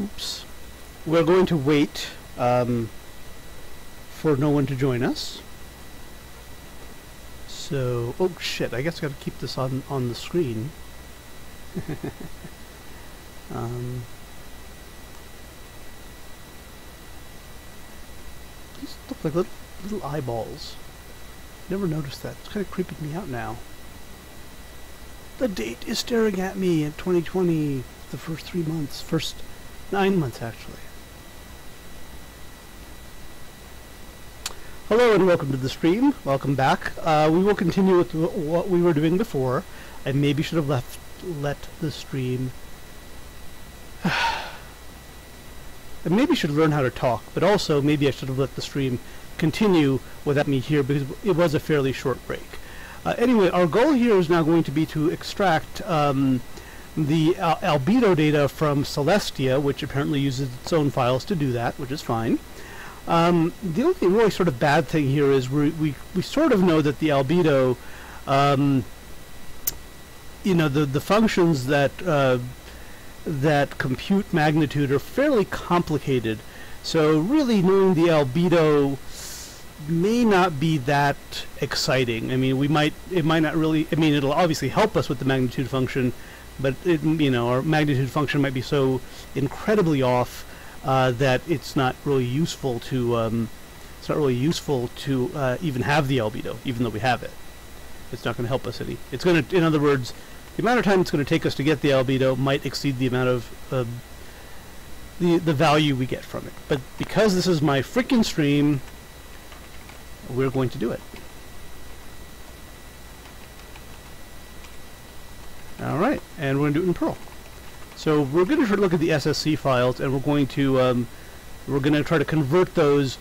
oops, we're going to wait um, for no one to join us. So, oh shit, I guess I gotta keep this on, on the screen. um, these look like little, little eyeballs. Never noticed that. It's kind of creeping me out now. The date is staring at me in 2020, the first three months, first nine months actually. Hello and welcome to the stream. Welcome back. Uh, we will continue with what we were doing before. I maybe should have left let the stream. I maybe should learn how to talk, but also maybe I should have let the stream continue without me here because it was a fairly short break. Uh, anyway, our goal here is now going to be to extract um, the al albedo data from Celestia, which apparently uses its own files to do that, which is fine. Um, the only really sort of bad thing here is we we we sort of know that the albedo, um, you know, the the functions that uh, that compute magnitude are fairly complicated. So really knowing the albedo may not be that exciting. I mean, we might it might not really. I mean, it'll obviously help us with the magnitude function, but it, you know, our magnitude function might be so incredibly off uh, that it's not really useful to um, it's not really useful to uh, even have the albedo, even though we have it. It's not going to help us any. It's going to, in other words, the amount of time it's going to take us to get the albedo might exceed the amount of uh, the the value we get from it. But because this is my freaking stream, we're going to do it. All right, and we're going to do it in Perl. So we're going to look at the SSC files, and we're going to um, we're going to try to convert those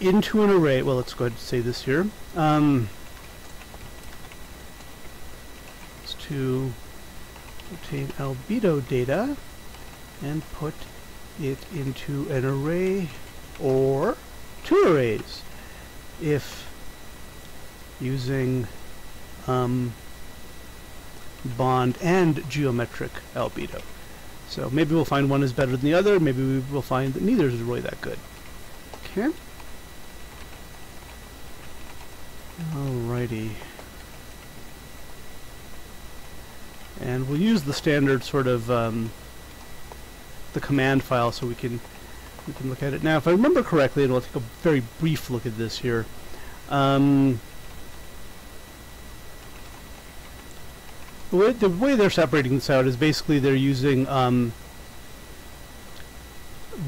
into an array. Well, let's go ahead and say this here. Um, to obtain albedo data and put it into an array or two arrays if using um, bond and geometric albedo. So maybe we'll find one is better than the other, maybe we will find that neither is really that good. Okay. Alrighty. And we'll use the standard sort of um, the command file so we can we can look at it. Now if I remember correctly, and we'll take a very brief look at this here, um, the way, they're separating this out is basically they're using um,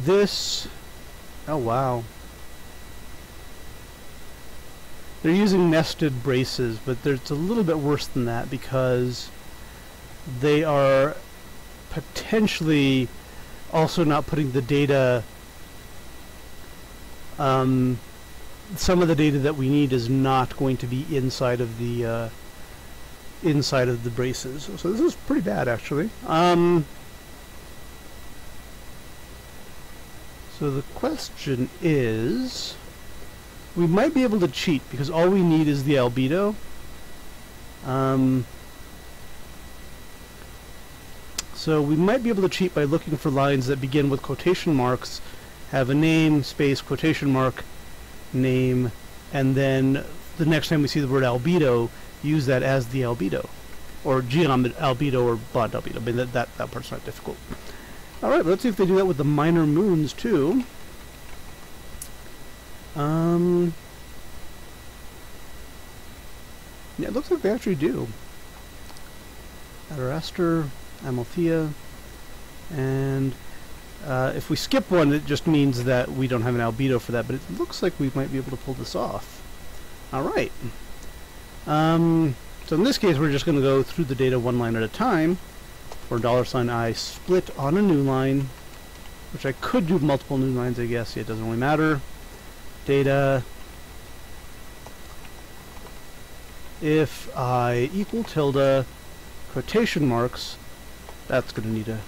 this. Oh wow. They're using nested braces, but it's a little bit worse than that because they are potentially also not putting the data. Um, some of the data that we need is not going to be inside of the. Uh, inside of the braces. So this is pretty bad, actually. Um, so the question is, we might be able to cheat because all we need is the albedo. Um, so we might be able to cheat by looking for lines that begin with quotation marks, have a name, space, quotation mark, name, and then the next time we see the word albedo, use that as the albedo, or geom albedo or bond albedo. I mean, that, that, that part's not difficult. All right, let's see if they do that with the minor moons, too. Um, yeah, it looks like they actually do. Adrastea, Amalthea, and uh, if we skip one, it just means that we don't have an albedo for that, but it looks like we might be able to pull this off. All right. Um, so in this case, we're just going to go through the data one line at a time, for dollar sign $i split on a new line, which I could do multiple new lines, I guess. Yeah, it doesn't really matter. Data if i equal tilde quotation marks, that's going to need a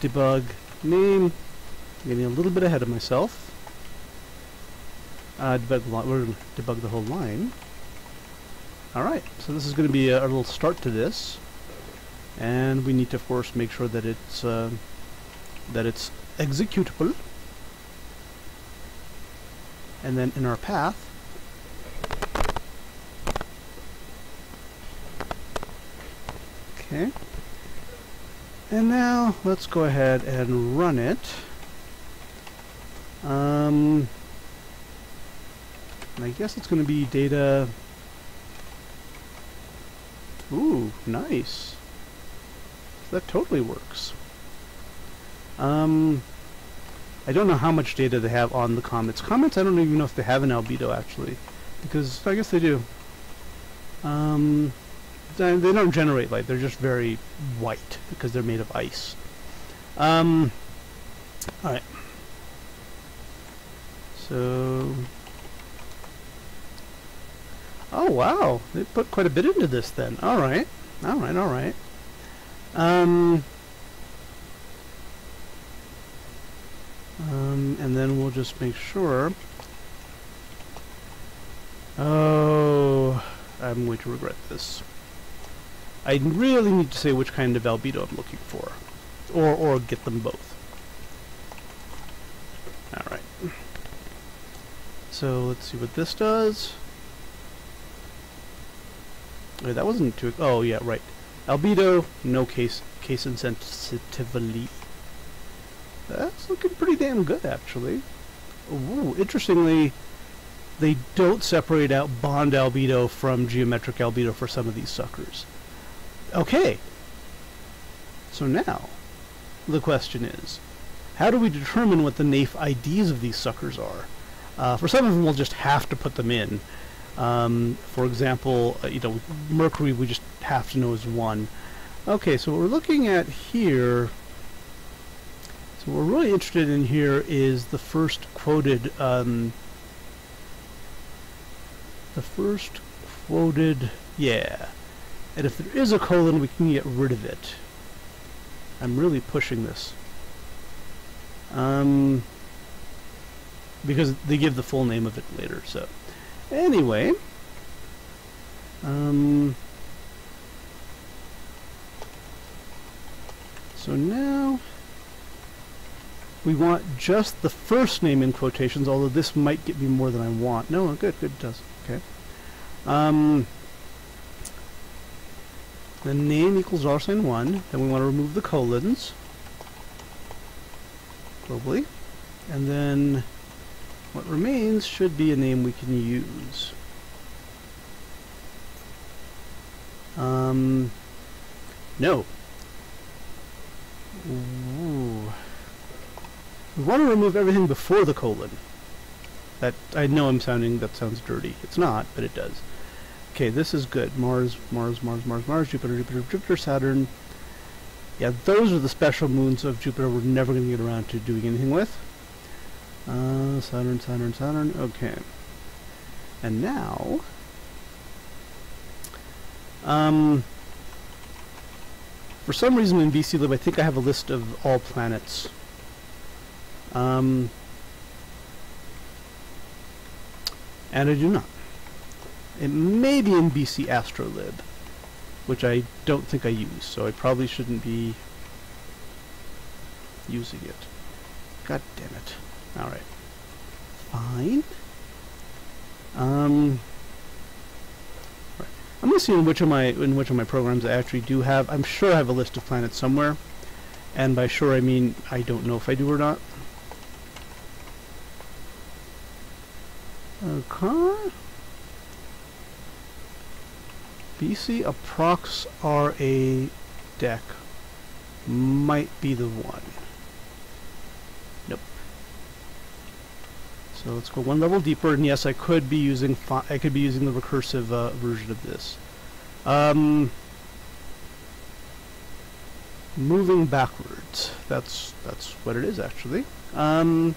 debug name. Getting a little bit ahead of myself uh, debug the. We're debug the whole line. Alright, so this is going to be a, a, little start to this. and we need to of course make sure that it's uh, that it's executable and then in our path okay and now let's go ahead and run it um, I guess it's going to be data ooh nice that totally works. Um, I don't know how much data they have on the comets. Comets, I don't even know if they have an albedo, actually. Because, I guess they do. Um, they, don't generate light. They're just very white, because they're made of ice. Um, alright. So... Oh, wow. They put quite a bit into this, then. Alright. Alright, alright. Um, um, and then we'll just make sure. Oh, I'm going to regret this. I really need to say which kind of albedo I'm looking for. Or, or get them both. Alright. So, let's see what this does. Wait, that wasn't too... Oh, yeah, right. Albedo, no case case insensitivity. That's looking pretty damn good, actually. Ooh, interestingly, they don't separate out bond albedo from geometric albedo for some of these suckers. Okay. So now, the question is, how do we determine what the NAIF IDs of these suckers are? Uh, for some of them, we'll just have to put them in. Um, for example, uh, you know, mercury we just have to know is 1. Okay, so what we're looking at here, so what we're really interested in here is the first quoted, um, the first quoted, yeah. And if there is a colon, we can get rid of it. I'm really pushing this. Um, because they give the full name of it later, so. Anyway, um, so now we want just the first name in quotations, although this might get me more than I want. No, good, good, does. Okay. Um, the name equals r sign 1. Then we want to remove the colons globally. And then what remains should be a name we can use. Um, no. Ooh. We want to remove everything before the colon. That, I know I'm sounding, that sounds dirty. It's not, but it does. Okay, this is good. Mars, Mars, Mars, Mars, Mars, Jupiter, Jupiter, Jupiter, Saturn. Yeah, those are the special moons of Jupiter we're never going to get around to doing anything with. Uh, Saturn, Saturn, Saturn. Okay. And now... Um, for some reason in BC I think I have a list of all planets. Um, and I do not. It may be in BC Astrolib, which I don't think I use, so I probably shouldn't be using it. God damn it. Alright. Fine. Um, right. I'm gonna see in which of my in which of my programs I actually do have. I'm sure I have a list of planets somewhere, and by sure I mean I don't know if I do or not. Okay. BC Approx RA Dec might be the one. So let's go one level deeper, and yes, I could be using I could be using the recursive uh, version of this. Um, moving backwards. That's that's what it is actually. Um,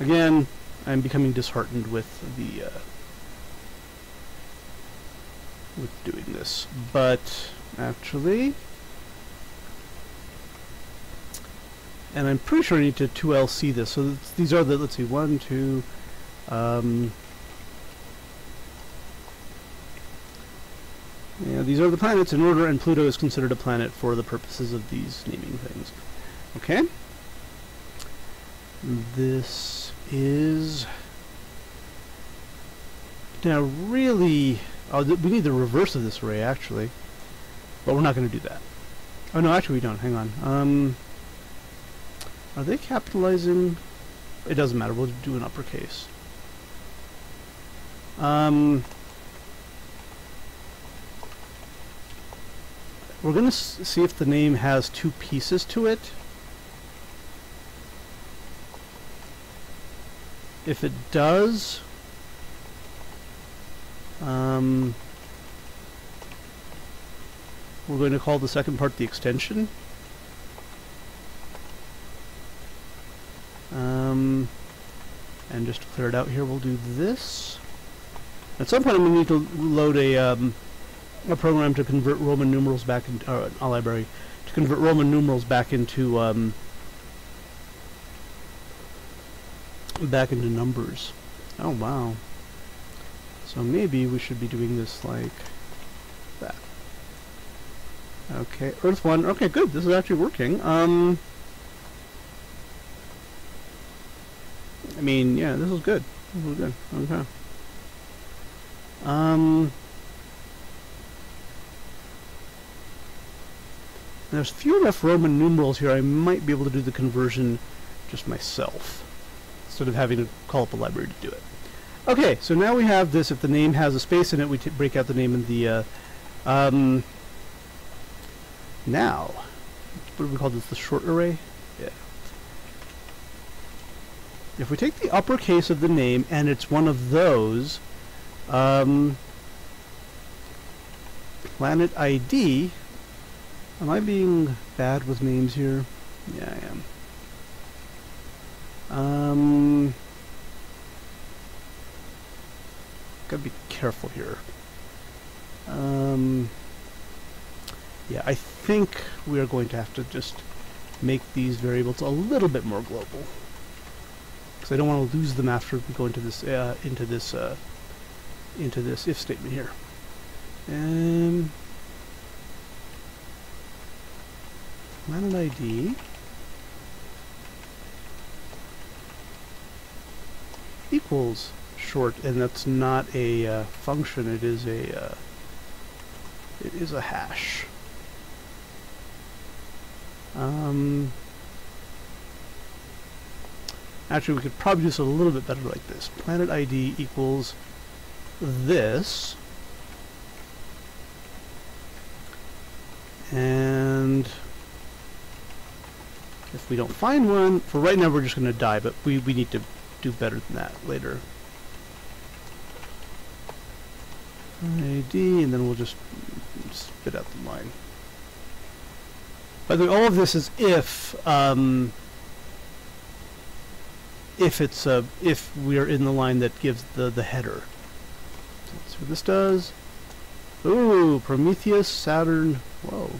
again, I'm becoming disheartened with the. Uh, with doing this. But actually, and I'm pretty sure I need to 2LC this. So th these are the, let's see, one, two, um, yeah, these are the planets in order, and Pluto is considered a planet for the purposes of these naming things. Okay? This is... Now, really... Oh, we need the reverse of this array, actually. But we're not going to do that. Oh, no, actually we don't. Hang on. Um, are they capitalizing? It doesn't matter. We'll do an uppercase. Um, we're going to see if the name has two pieces to it. If it does, um, we're going to call the second part the extension. Um, and just to clear it out here, we'll do this. At some point, I'm going to need to load a um, a program to convert Roman numerals back into uh, a library to convert Roman numerals back into um, back into numbers. Oh wow! So maybe we should be doing this like that. Okay, Earth one. Okay, good. This is actually working. Um. I mean, yeah, this is good. This is good. Okay. Um, there's few enough Roman numerals here, I might be able to do the conversion just myself, instead of having to call up a library to do it. Okay, so now we have this. If the name has a space in it, we break out the name in the... Uh, um, now, what do we call this? The short array? Yeah. If we take the uppercase of the name and it's one of those, um, planet ID, am I being bad with names here? Yeah, I am. Um, gotta be careful here. Um, yeah, I think we are going to have to just make these variables a little bit more global because I don't want to lose them after we go into this uh, into this uh, into this if statement here. Um, planet ID equals short, and that's not a uh, function. It is a uh, it is a hash. Um, actually, we could probably do this a little bit better like this. Planet ID equals this. And if we don't find one, for right now we're just going to die, but we, we need to do better than that later. ID, and then we'll just spit out the line. By the way, all of this is if um, if it's uh, if we are in the line that gives the the header. So let's see what this does. Ooh, Prometheus, Saturn. Whoa.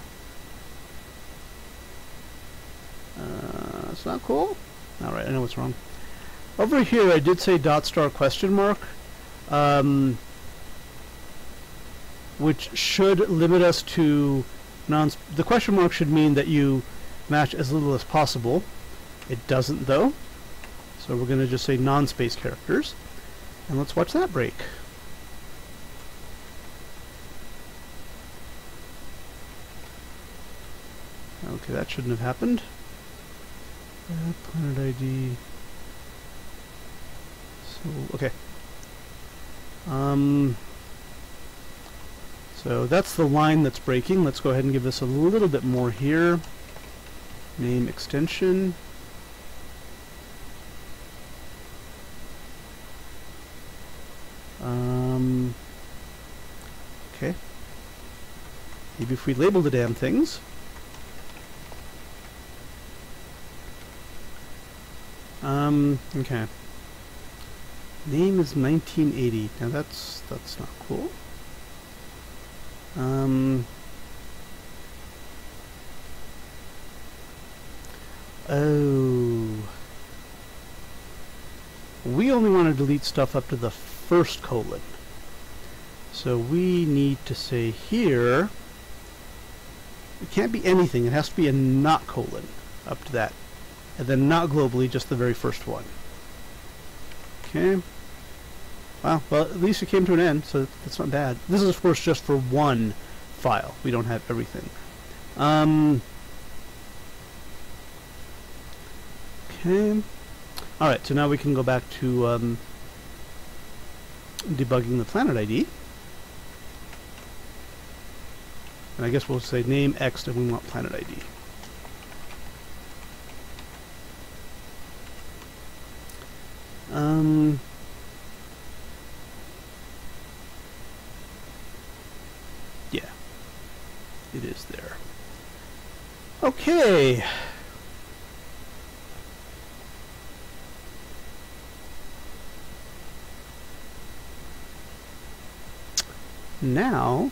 Uh, that's not cool. All right, I know what's wrong. Over here, I did say dot star question mark, um, which should limit us to non the question mark should mean that you match as little as possible. It doesn't though. So we're going to just say non-space characters. And let's watch that break. Okay, that shouldn't have happened. Uh, planet ID. So, okay. Um, so that's the line that's breaking. Let's go ahead and give this a little bit more here. Name extension. Um, okay. Maybe if we label the damn things. Um, okay. Name is 1980. Now that's that's not cool. Um, Oh. We only want to delete stuff up to the first colon. So we need to say here, it can't be anything, it has to be a not colon up to that. And then not globally, just the very first one. Okay. Wow, well, at least it came to an end, so that's not bad. This is, of course, just for one file. We don't have everything. Um, okay. Alright, so now we can go back to um, debugging the planet ID. And I guess we'll say name X and we want planet ID. Um, yeah, it is there. Okay. Now,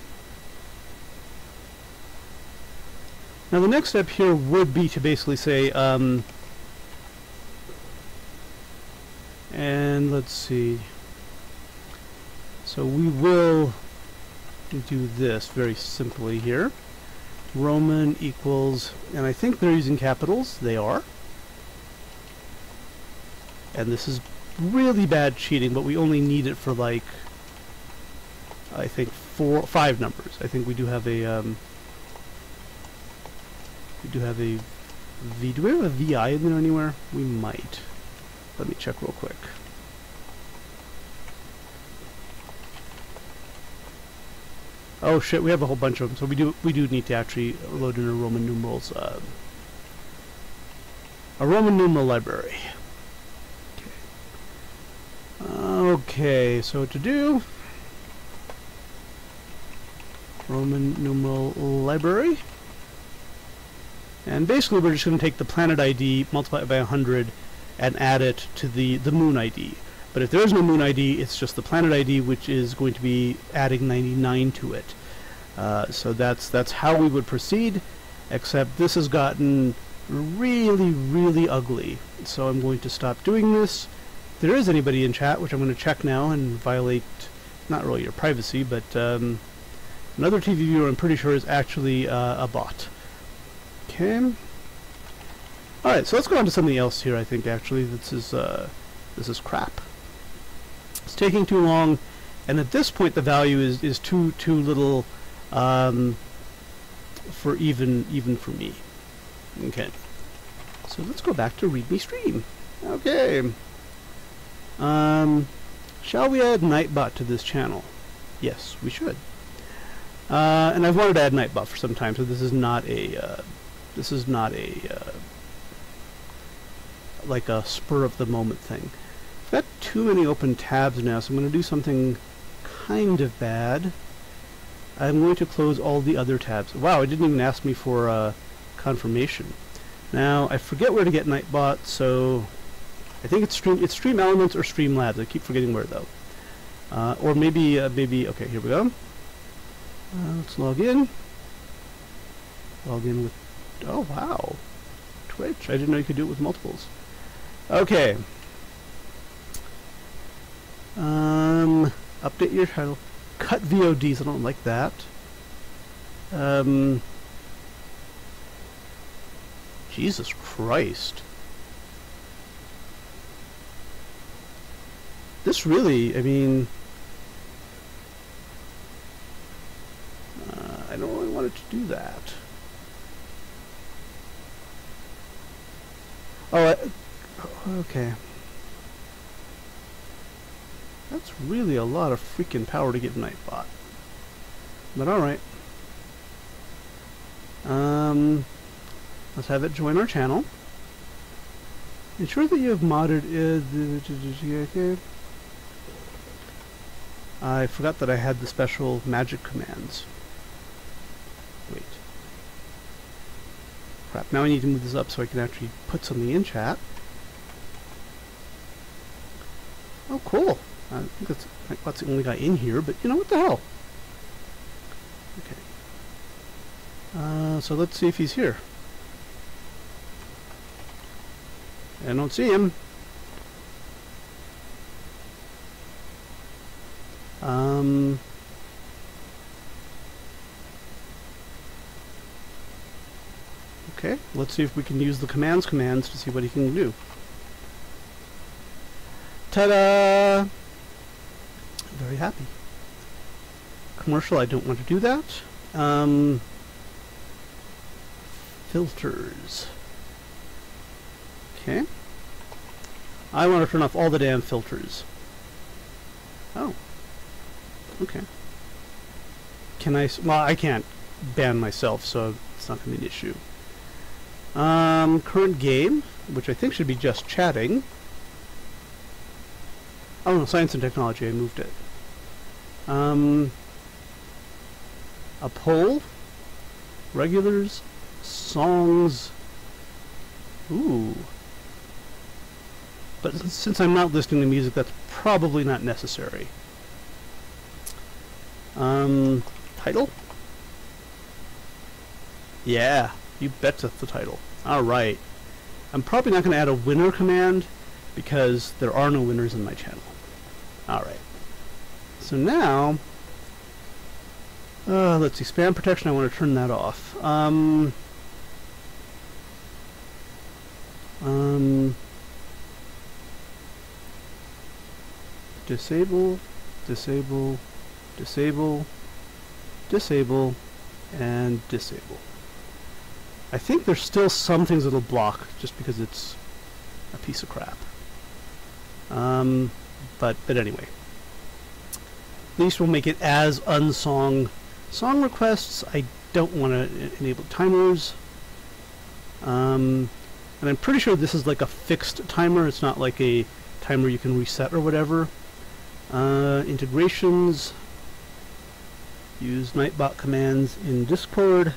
now the next step here would be to basically say, um, and let's see. So we will do this very simply here. Roman equals, and I think they're using capitals. They are. And this is really bad cheating, but we only need it for like, I think four, five numbers. I think we do have a, um, we do have a V. Do we have a VI in there anywhere? We might. Let me check real quick. Oh shit, we have a whole bunch of them, so we do we do need to actually load in a Roman numerals uh, a Roman numeral library. Okay. okay, so to do Roman numeral library. And basically we're just going to take the planet ID, multiply it by 100, and add it to the, the moon ID. But if there is no moon ID, it's just the planet ID, which is going to be adding 99 to it. Uh, so that's that's how we would proceed, except this has gotten really, really ugly. So I'm going to stop doing this. If there is anybody in chat, which I'm going to check now and violate, not really your privacy, but um, another TV viewer I'm pretty sure is actually uh, a bot. Okay. Alright, so let's go on to something else here, I think, actually. This is, uh, this is crap. Taking too long, and at this point the value is, is too, too little um, for even, even for me. Okay. So let's go back to readme stream. Okay. Um, shall we add Nightbot to this channel? Yes, we should. Uh, and I've wanted to add Nightbot for some time, so this is not a, uh, this is not a, uh, like a spur of the moment thing. Got too many open tabs now, so I'm going to do something kind of bad. I'm going to close all the other tabs. Wow, it didn't even ask me for uh, confirmation. Now, I forget where to get Nightbot, so I think it's Stream it's Stream Elements or Streamlabs. I keep forgetting where, though. Uh, or maybe, uh, maybe, okay, here we go. Uh, let's log in. Log in with, oh wow, Twitch. I didn't know you could do it with multiples. Okay. Um, update your title. Cut VODs. I don't like that. Um, Jesus Christ. This really, I mean, uh, I don't really want it to do that. Oh, Okay. That's really a lot of freaking power to give Nightbot. But alright. Um, let's have it join our channel. Ensure that you have modded uh, I forgot that I had the special magic commands. Wait. Crap, now I need to move this up so I can actually put something in chat. Oh, cool. I think that's, that's the only guy in here, but you know, what the hell? Okay. Uh, so let's see if he's here. I don't see him. Um... Okay, let's see if we can use the commands commands to see what he can do. Ta-da! Very happy. Commercial, I don't want to do that. Um, filters. Okay. I want to turn off all the damn filters. Oh. Okay. Can I... well, I can't ban myself, so it's not going to be an issue. Um, current game, which I think should be just chatting. Oh no, science and technology, I moved it. Um, a poll, regulars, songs. Ooh. But since I'm not listening to music, that's probably not necessary. Um, title? Yeah, you bet that's the title. Alright. I'm probably not going to add a winner command because there are no winners in my channel. Alright. So now, uh, let's see, spam protection, I want to turn that off. Um, um, disable, disable, disable, disable, and disable. I think there's still some things that'll block just because it's a piece of crap. Um, but but anyway, least we'll make it as unsong song requests. I don't want to enable timers. Um, and I'm pretty sure this is like a fixed timer. It's not like a timer you can reset or whatever. Uh, integrations. Use Nightbot commands in Discord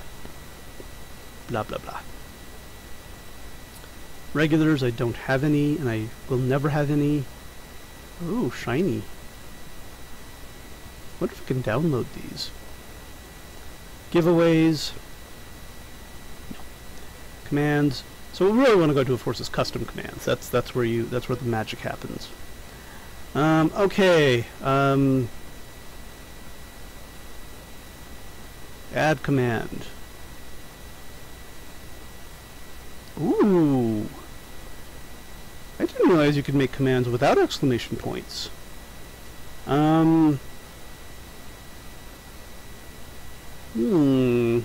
blah blah blah. Regulars, I don't have any, and I will never have any. Ooh, shiny. What if I can download these? Giveaways. No. Commands. So we really want to go to, of course, is custom commands. That's that's where you that's where the magic happens. Um, okay. Um, add command. Ooh. I didn't realize you could make commands without exclamation points. Um. Hmm.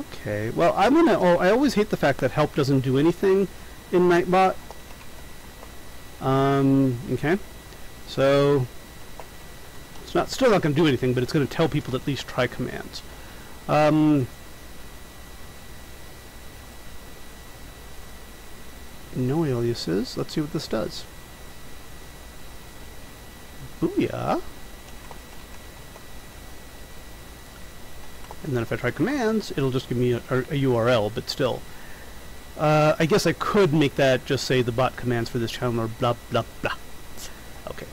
Okay. Well, I'm gonna. Oh, I always hate the fact that help doesn't do anything in Nightbot. Um. Okay. So it's not still not going to do anything, but it's going to tell people to at least try commands. Um, no aliases. Let's see what this does. Booyah. And then if I try commands, it'll just give me a, a URL, but still. Uh, I guess I could make that just say the bot commands for this channel or blah blah blah. Okay.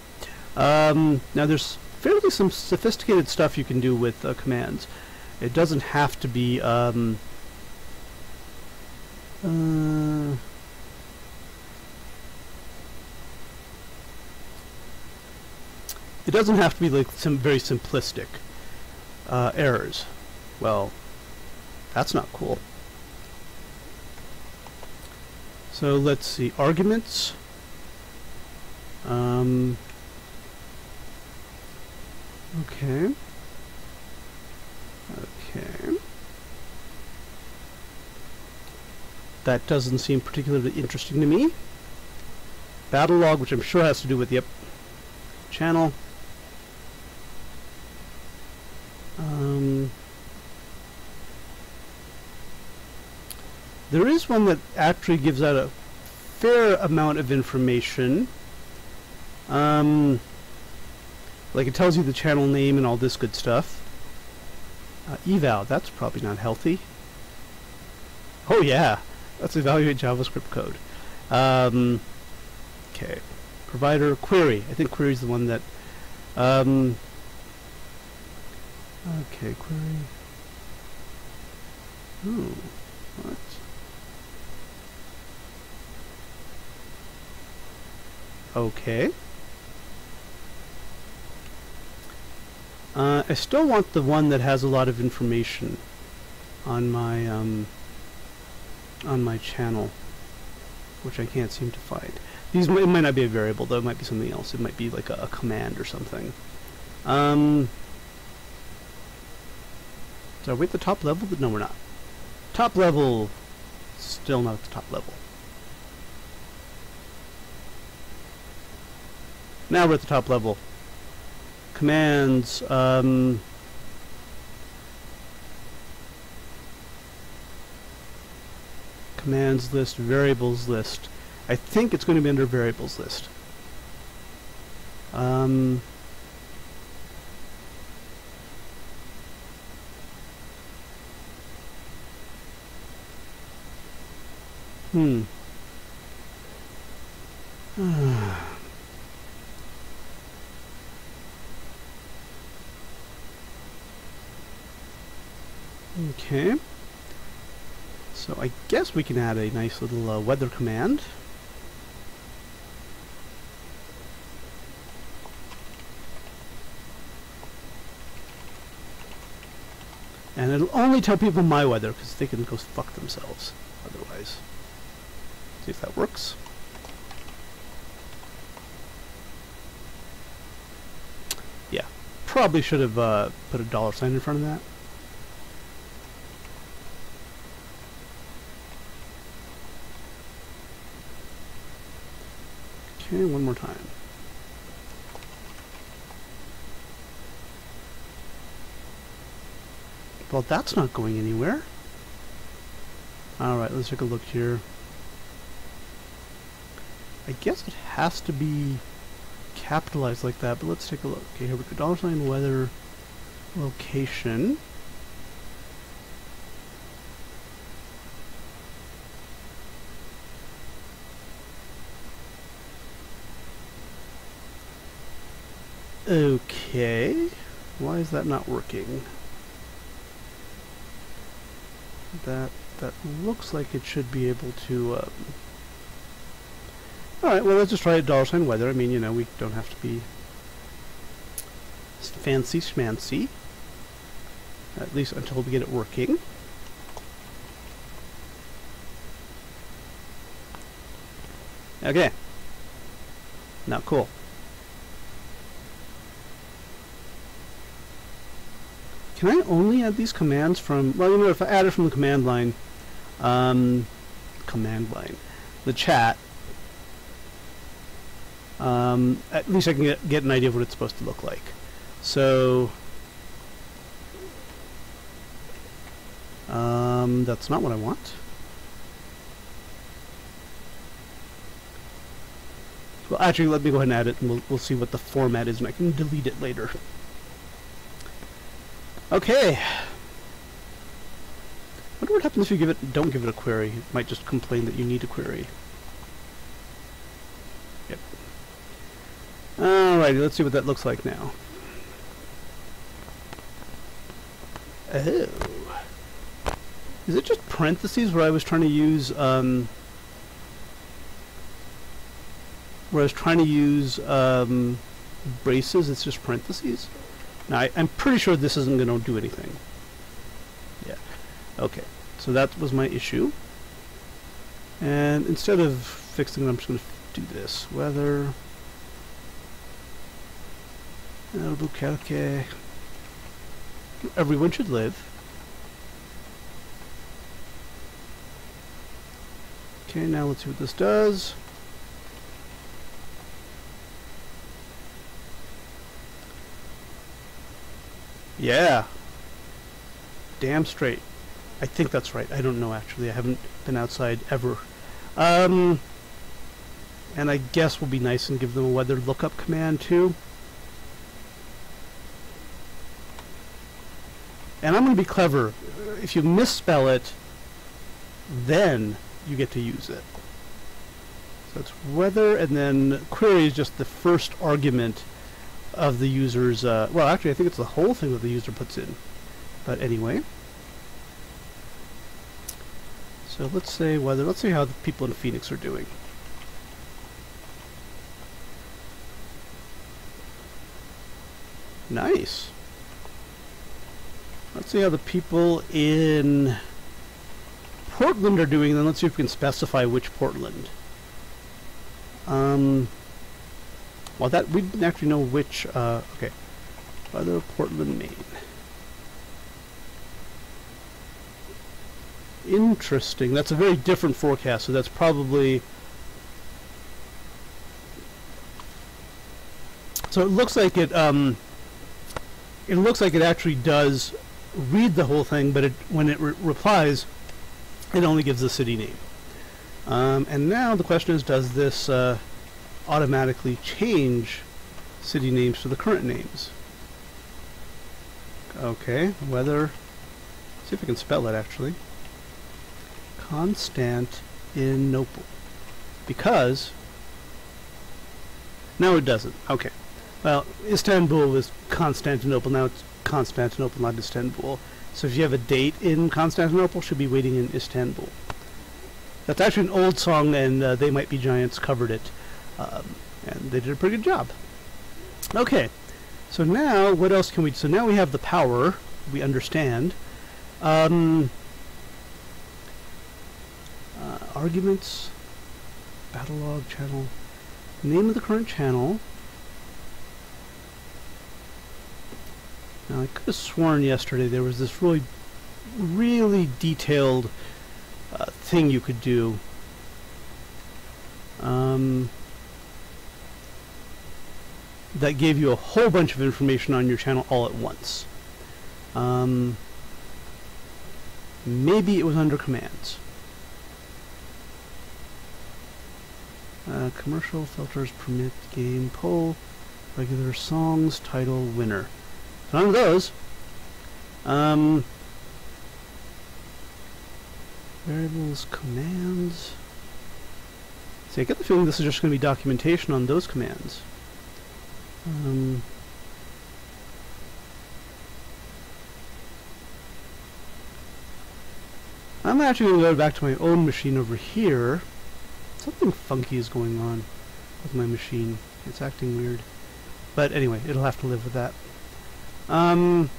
Um, now there's fairly some sophisticated stuff you can do with uh, commands. It doesn't have to be um, uh, it doesn't have to be like some very simplistic uh, errors. Well, that's not cool. So let's see, arguments. Um, Okay. Okay. That doesn't seem particularly interesting to me. Battle log, which I'm sure has to do with, yep, channel. There is one that actually gives out a fair amount of information. Um, like it tells you the channel name and all this good stuff. Uh, eval, that's probably not healthy. Oh yeah, let's evaluate JavaScript code. Um, okay, provider query. I think query is the one that. Um, okay, query. Hmm. What? Okay. Uh, I still want the one that has a lot of information on my um, on my channel, which I can't seem to find. These it might not be a variable though; it might be something else. It might be like a, a command or something. Um, so are we at the top level? No, we're not. Top level, still not at the top level. Now we're at the top level. Commands, um... Commands list, variables list. I think it's going to be under variables list. Um... Hmm. Okay. So I guess we can add a nice little uh, weather command. And it'll only tell people my weather because they can go fuck themselves otherwise. See if that works. Yeah, probably should have uh, put a dollar sign in front of that. Okay, one more time. Well, that's not going anywhere. Alright, let's take a look here. I guess it has to be capitalized like that, but let's take a look. Okay, here we go. Dollar sign weather location. Okay. Why is that not working? That that looks like it should be able to um, Alright, well let's just try a dollar sign weather. I mean, you know, we don't have to be fancy schmancy. At least until we get it working. Okay. Not cool. Can I only add these commands from, well, you know, if I add it from the command line, um, command line, the chat, um, at least I can get, get an idea of what it's supposed to look like. So, um, that's not what I want. Well, actually, let me go ahead and add it, and we'll, we'll see what the format is, and I can delete it later. Okay. wonder what happens if you give it don't give it a query. It might just complain that you need a query. Yep. Alrighty, let's see what that looks like now. Oh. Is it just parentheses where I was trying to use, um, where I was trying to use, um, braces, it's just parentheses? Now, I, am pretty sure this isn't going to do anything. Yeah. Okay. So that was my issue. And instead of fixing it, I'm just going to do this. Weather... Albuquerque. Everyone should live. Okay, now let's see what this does. Yeah. Damn straight. I think that's right. I don't know actually. I haven't been outside ever. Um, and I guess we'll be nice and give them a weather lookup command too. And I'm going to be clever. If you misspell it, then you get to use it. So it's weather, and then query is just the first argument of the user's, uh, well, actually, I think it's the whole thing that the user puts in. But anyway. So let's say weather. Let's see how the people in Phoenix are doing. Nice. Let's see how the people in Portland are doing, then let's see if we can specify which Portland. Um, well, that we didn't actually know which. Uh, okay, other Portland, Maine. Interesting. That's a very different forecast, so that's probably... So it looks like it, um, it looks like it actually does read the whole thing, but it, when it re replies, it only gives the city name. Um, and now the question is, does this uh, automatically change city names to the current names? Okay, weather. See if I can spell it actually. Constantinople. Because... No, it doesn't. Okay. Well, Istanbul is Constantinople. Now it's Constantinople, not Istanbul. So if you have a date in Constantinople, should be waiting in Istanbul. That's actually an old song, and uh, They Might Be Giants covered it. Um, and they did a pretty good job. Okay. So now, what else can we... So now we have the power. We understand. Um, uh, arguments, battle log channel, name of the current channel. Now I could have sworn yesterday there was this really, really detailed uh, thing you could do. Um, that gave you a whole bunch of information on your channel all at once. Um, maybe it was under commands. Uh, commercial filters permit game poll regular songs title winner. So none of those. Um, variables commands. See, I get the feeling this is just going to be documentation on those commands. Um, I'm actually going to go back to my own machine over here. Something funky is going on with my machine. It's acting weird. But anyway, it'll have to live with that. Um,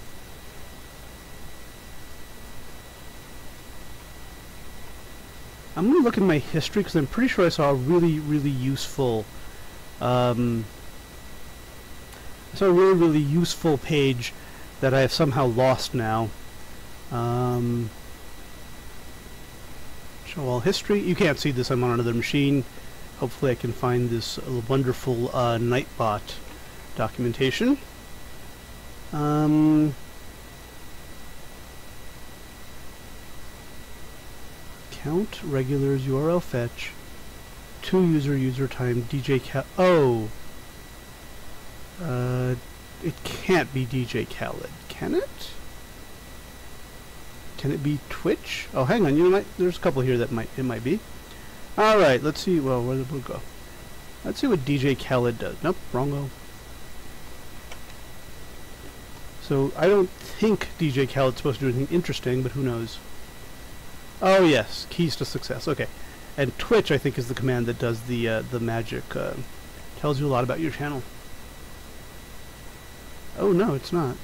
I'm going to look in my history because I'm pretty sure I saw a really, really useful um, Saw a really, really useful page that I have somehow lost now. Um, Show all history. You can't see this. I'm on another machine. Hopefully I can find this wonderful uh, Nightbot documentation. Um, count regulars URL fetch two user user time DJ cal oh uh, it can't be DJ Khaled can it can it be Twitch? Oh, hang on. You know might. There's a couple here that might. It might be. All right. Let's see. Well, where did it go? Let's see what DJ Khaled does. Nope. Wrongo. So I don't think DJ Khaled's supposed to do anything interesting, but who knows? Oh yes, keys to success. Okay, and Twitch I think is the command that does the uh, the magic. Uh, tells you a lot about your channel. Oh no, it's not.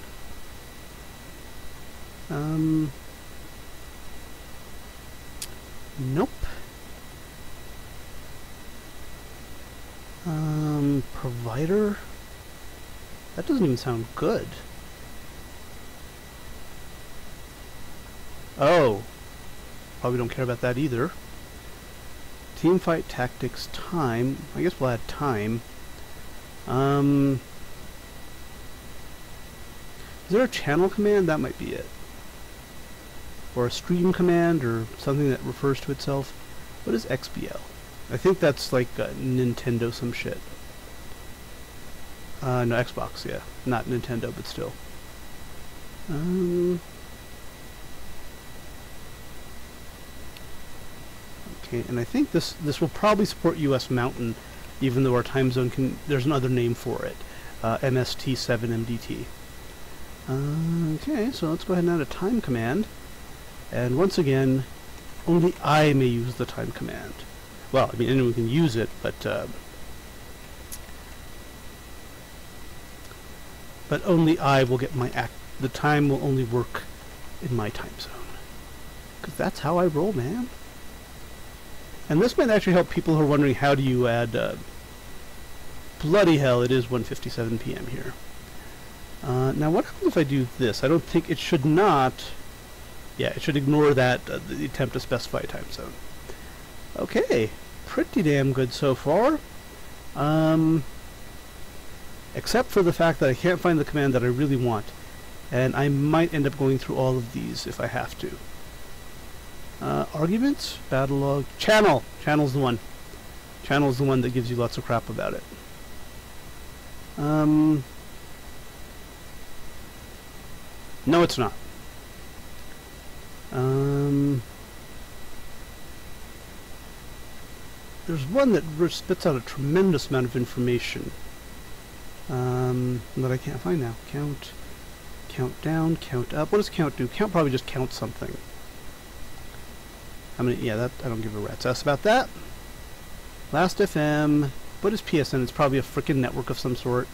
Um. Nope. Um, provider? That doesn't even sound good. Oh. Probably don't care about that either. Team fight tactics time. I guess we'll add time. Um, is there a channel command? That might be it or a stream command or something that refers to itself. What is XBL? I think that's like Nintendo some shit. Uh, no, Xbox, yeah. Not Nintendo, but still. Um, okay, and I think this this will probably support US Mountain, even though our time zone can... There's another name for it. Uh, MST7MDT. Okay, so let's go ahead and add a time command. And once again, only I may use the time command. Well, I mean, anyone can use it, but uh, but only I will get my act. The time will only work in my time zone. Because that's how I roll, man. And this might actually help people who are wondering how do you add... Uh, bloody hell, it is 1.57 p.m. here. Uh, now what happens if I do this? I don't think it should not... Yeah, it should ignore that, uh, the attempt to specify a time zone. Okay, pretty damn good so far. Um, except for the fact that I can't find the command that I really want. And I might end up going through all of these if I have to. Uh, arguments, battle log, channel. Channel's the one. Channel's the one that gives you lots of crap about it. Um, no, it's not. Um, there's one that spits out a tremendous amount of information um, that I can't find now. Count, count down, count up. What does count do? Count probably just counts something. How many? Yeah, that I don't give a rat's ass about that. Last FM. What is PSN? It's probably a freaking network of some sort.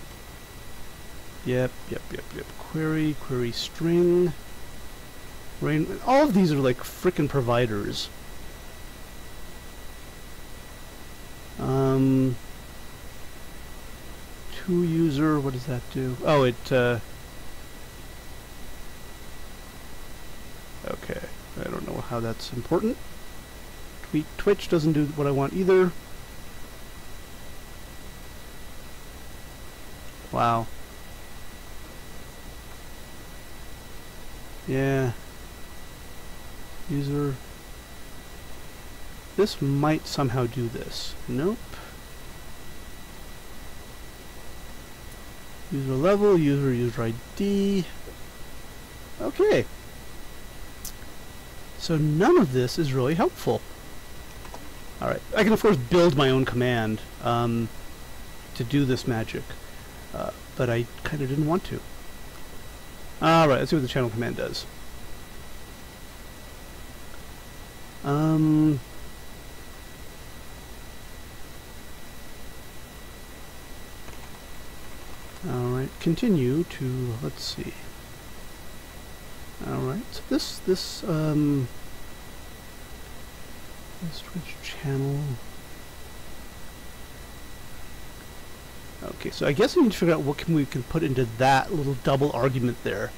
Yep, yep, yep, yep. Query, query string. Rain. All of these are like freaking providers. Um. To user. What does that do? Oh, it. Uh, okay. I don't know how that's important. Twitch doesn't do what I want either. Wow. Yeah. User. This might somehow do this. Nope. User level, user, user ID. Okay. So none of this is really helpful. Alright, I can of course build my own command um, to do this magic, uh, but I kind of didn't want to. Alright, let's see what the channel command does. Um, Alright, continue to, let's see. Alright, so this, this, um, this Twitch channel. Okay, so I guess we need to figure out what can we can put into that little double argument there,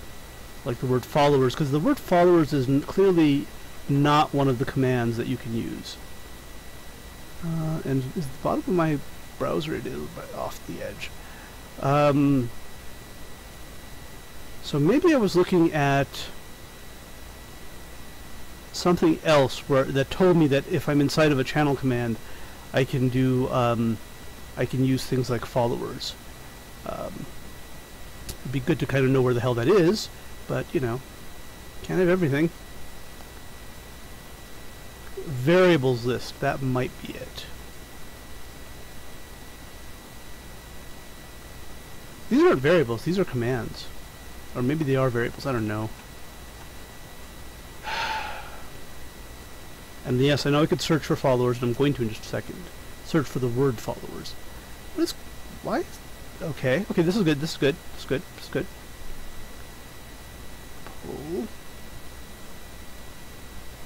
like the word followers, because the word followers is clearly not one of the commands that you can use. Uh, and is the bottom of my browser it is off the edge. Um, so maybe I was looking at something else where that told me that if I'm inside of a channel command, I can do um, I can use things like followers. Um, it'd be good to kind of know where the hell that is, but you know, can't have everything. Variables list, that might be it. These aren't variables, these are commands. Or maybe they are variables, I don't know. And yes, I know I could search for followers, and I'm going to in just a second. Search for the word followers. What is... Why? Okay, okay, this is good, this is good, this is good, this is good. Pull.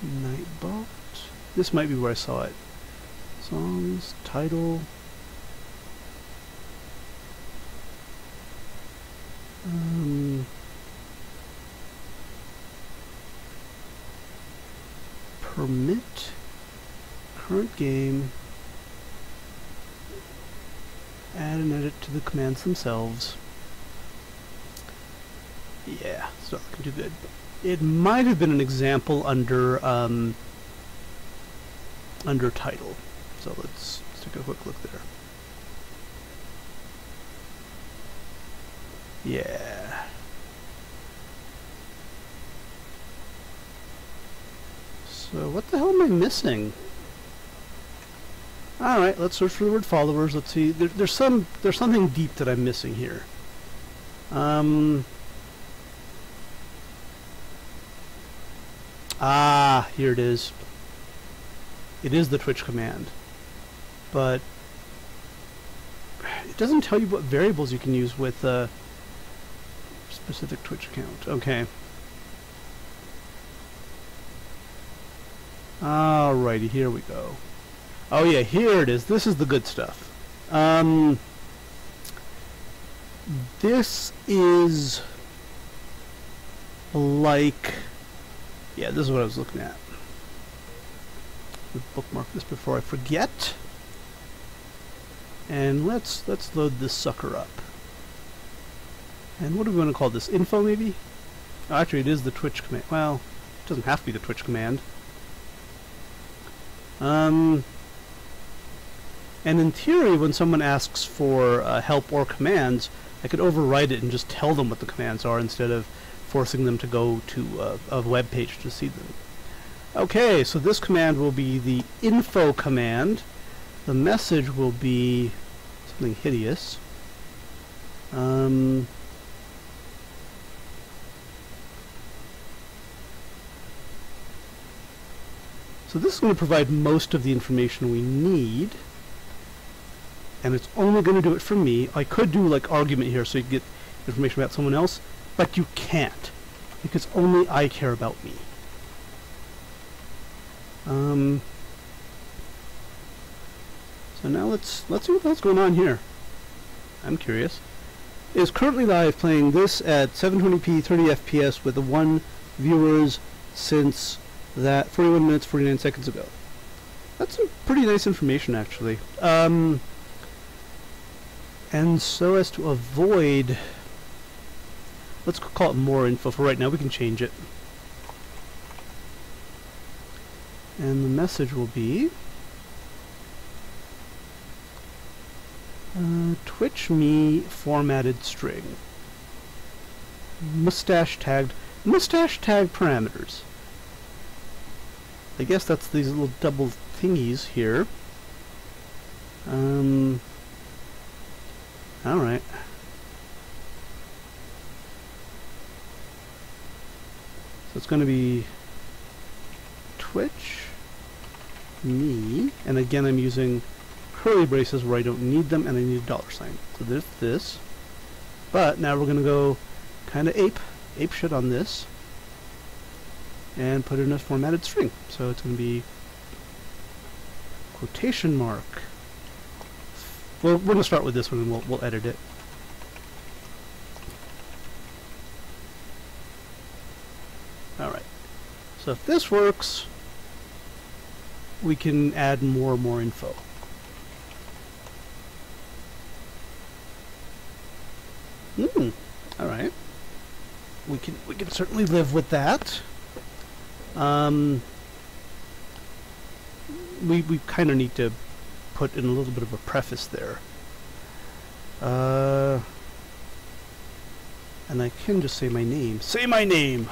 Nightbot. This might be where I saw it. Songs, title... Um... permit current game add and edit to the commands themselves. Yeah so I can do good. It might have been an example under um, under title. So let's, let's take a quick look there. Yeah. So what the hell am I missing? Alright, let's search for the word followers. Let's see. There, there's some there's something deep that I'm missing here. Um Ah, here it is. it is the Twitch command. But it doesn't tell you what variables you can use with a specific Twitch account. Okay. Alrighty, here we go. Oh yeah, here it is. This is the good stuff. Um, this is like, yeah, this is what I was looking at. bookmark this before I forget. And let's let's load this sucker up. And what do we want to call this? Info maybe? Oh, actually, it is the Twitch command. Well, it doesn't have to be the Twitch command. Um, and in theory, when someone asks for uh, help or commands, I could override it and just tell them what the commands are instead of forcing them to go to uh, a web page to see them. Okay, so this command will be the info command. The message will be something hideous. Um, so this is going to provide most of the information we need and it's only going to do it for me. I could do like argument here so you get information about someone else, but you can't because only I care about me. Um, so now let's let's see what else going on here. I'm curious. Is currently live playing this at 720p 30 fps with the one viewers since that 41 minutes 49 seconds ago. That's some pretty nice information actually. Um, and so as to avoid let's call it more info. For right now we can change it. And the message will be uh, twitch me formatted string. Mustache tagged mustache tag parameters. I guess that's these little double thingies here. Um, Alright. So it's going to be Twitch, me, and again I'm using curly braces where I don't need them and I need a dollar sign. So there's this. But now we're going to go kind of ape, ape shit on this and put it in a formatted string. So it's going to be quotation mark we're going to start with this one and we'll, we'll edit it. Alright. So if this works, we can add more and more info. Hmm. Alright. We can we can certainly live with that. Um we we kind of need to put in a little bit of a preface there. Uh, and I can just say my name. Say my name!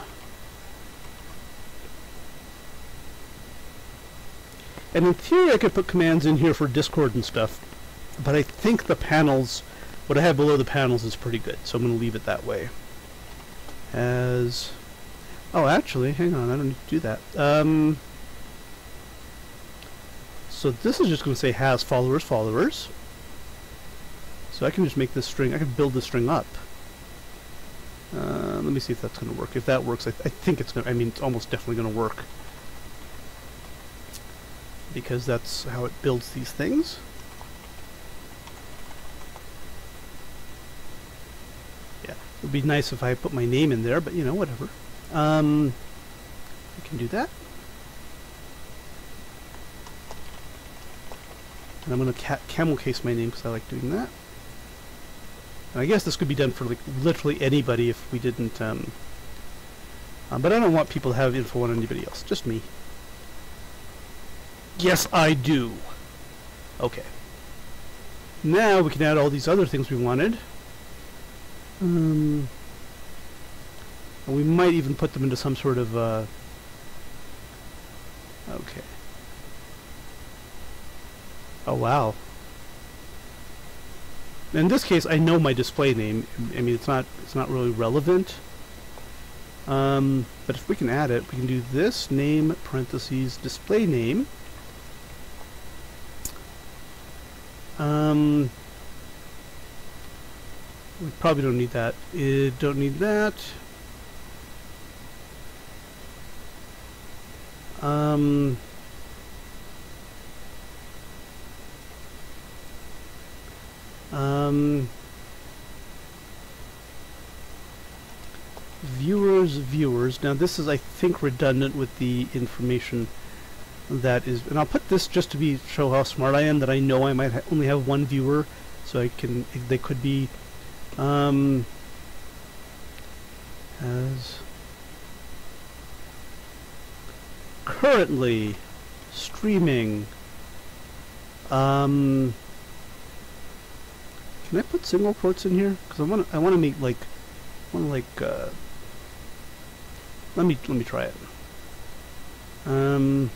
And in theory I could put commands in here for Discord and stuff, but I think the panels, what I have below the panels is pretty good, so I'm going to leave it that way. As, oh actually, hang on, I don't need to do that. Um, so this is just going to say has followers followers. So I can just make this string, I can build this string up. Uh, let me see if that's going to work. If that works, I, th I think it's going to, I mean, it's almost definitely going to work. Because that's how it builds these things. Yeah, it would be nice if I put my name in there, but you know, whatever. Um, I can do that. And I'm going to ca camel case my name because I like doing that. And I guess this could be done for like literally anybody if we didn't, um, um, but I don't want people to have info on anybody else, just me. Yes, I do. Okay. Now we can add all these other things we wanted. Um, and we might even put them into some sort of, uh, okay. Oh wow. In this case, I know my display name. I mean, it's not it's not really relevant. Um, but if we can add it, we can do this name parentheses display name. Um, we probably don't need that. Uh, don't need that. Um, um, viewers, viewers. Now this is, I think, redundant with the information that is, and I'll put this just to be show how smart I am. That I know I might ha only have one viewer, so I can. They could be, um, as currently streaming. Um, can I put single quotes in here? Because I want I want to make like, want to like. Uh, let me let me try it. Um.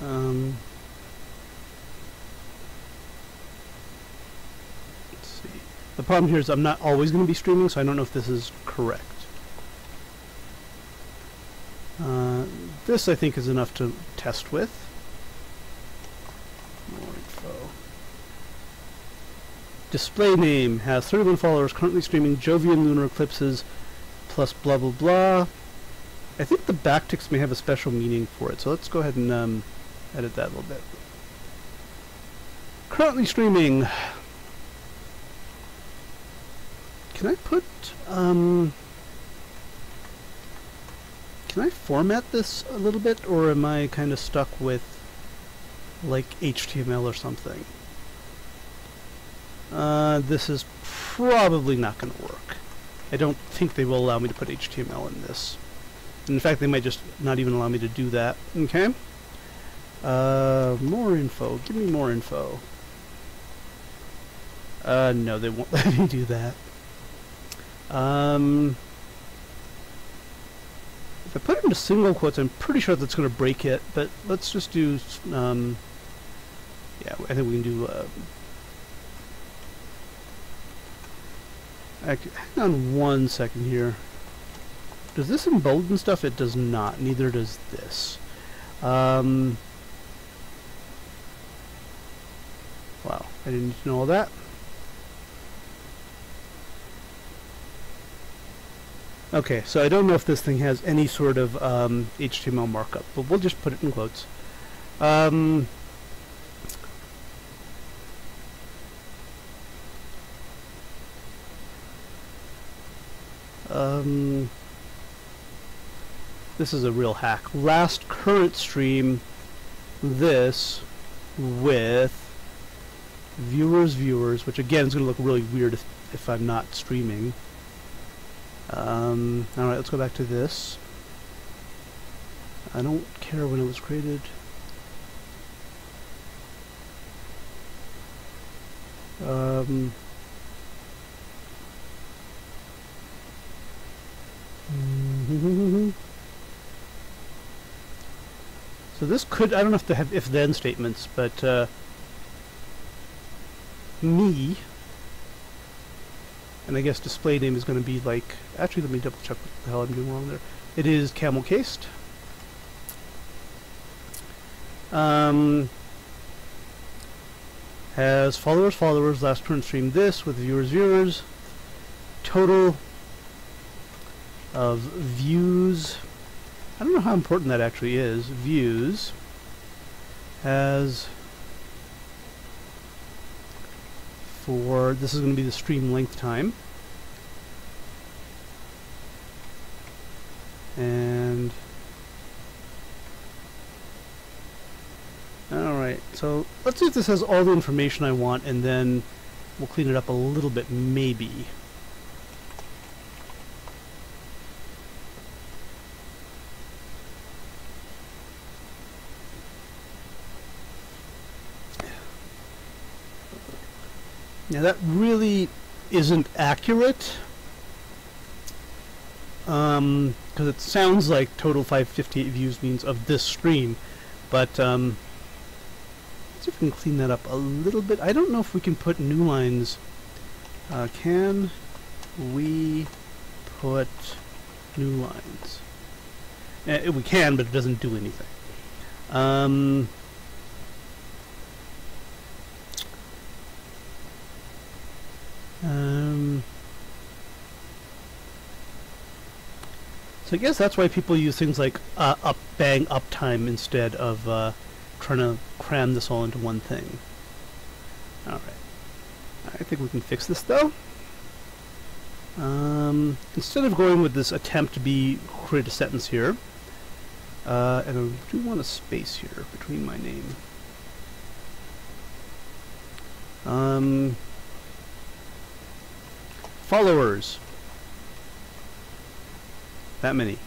Um. Let's see. The problem here is I'm not always going to be streaming, so I don't know if this is correct. Uh, this I think is enough to test with. More info. Display name has 31 followers, currently streaming Jovian lunar eclipses, plus blah blah blah. I think the backticks may have a special meaning for it, so let's go ahead and um, edit that a little bit. Currently streaming can I put, um, can I format this a little bit, or am I kind of stuck with, like, HTML or something? Uh, this is probably not going to work. I don't think they will allow me to put HTML in this. In fact, they might just not even allow me to do that. Okay? Uh, more info. Give me more info. Uh, no, they won't let me do that. Um, if I put it into single quotes, I'm pretty sure that's going to break it, but let's just do, um, yeah, I think we can do, uh, hang on one second here. Does this embolden stuff? It does not. Neither does this. Um, wow, I didn't need to know all that. Okay, so I don't know if this thing has any sort of um, HTML markup, but we'll just put it in quotes. Um, um, this is a real hack. Last current stream, this with viewers viewers, which again is going to look really weird if, if I'm not streaming. Um, Alright, let's go back to this. I don't care when it was created. Um, so this could, I don't know if they have if-then statements, but uh, me and I guess display name is going to be like, actually let me double check what the hell I'm doing wrong there. It is camel cased. Um, has followers, followers, last turn stream this with viewers, viewers. Total of views. I don't know how important that actually is. Views has for, this is going to be the stream length time. And, alright, so let's see if this has all the information I want and then we'll clean it up a little bit, maybe. Now that really isn't accurate because um, it sounds like total 558 views means of this stream but um, let's see if we can clean that up a little bit. I don't know if we can put new lines. Uh, can we put new lines? Uh, we can but it doesn't do anything. Um, so I guess that's why people use things like uh, up bang uptime instead of uh, trying to cram this all into one thing. Alright. I think we can fix this though. Um, instead of going with this attempt to be create a sentence here, uh, and I do want a space here between my name. Um, followers. That many.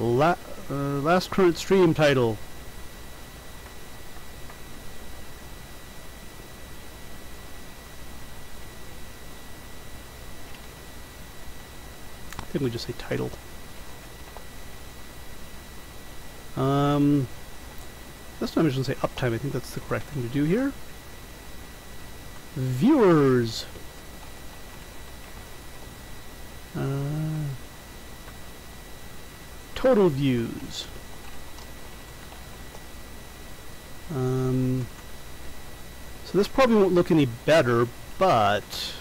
La uh, last current stream title. I think we just say title. Um, this time I should say uptime. I think that's the correct thing to do here. Viewers. Total views. Um, so this probably won't look any better, but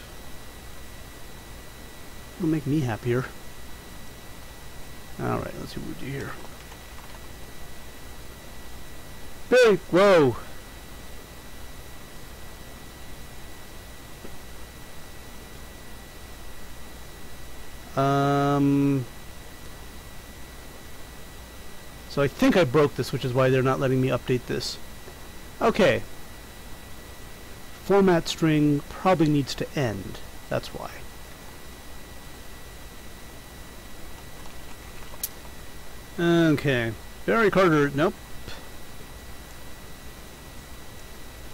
it'll make me happier. Alright, let's see what we do here. Big, whoa! Um, so I think I broke this, which is why they're not letting me update this. Okay. Format string probably needs to end. That's why. Okay. Barry Carter, nope.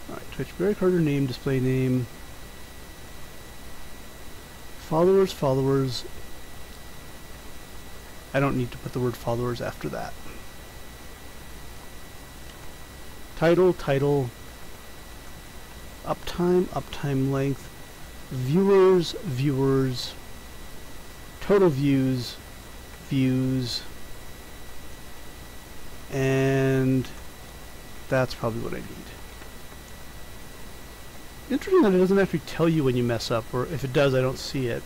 Alright, Twitch Barry Carter name, display name. Followers, followers. I don't need to put the word followers after that. Title, title. Uptime, uptime length. Viewers, viewers. Total views, views and that's probably what I need. Interesting that it doesn't actually tell you when you mess up, or if it does, I don't see it.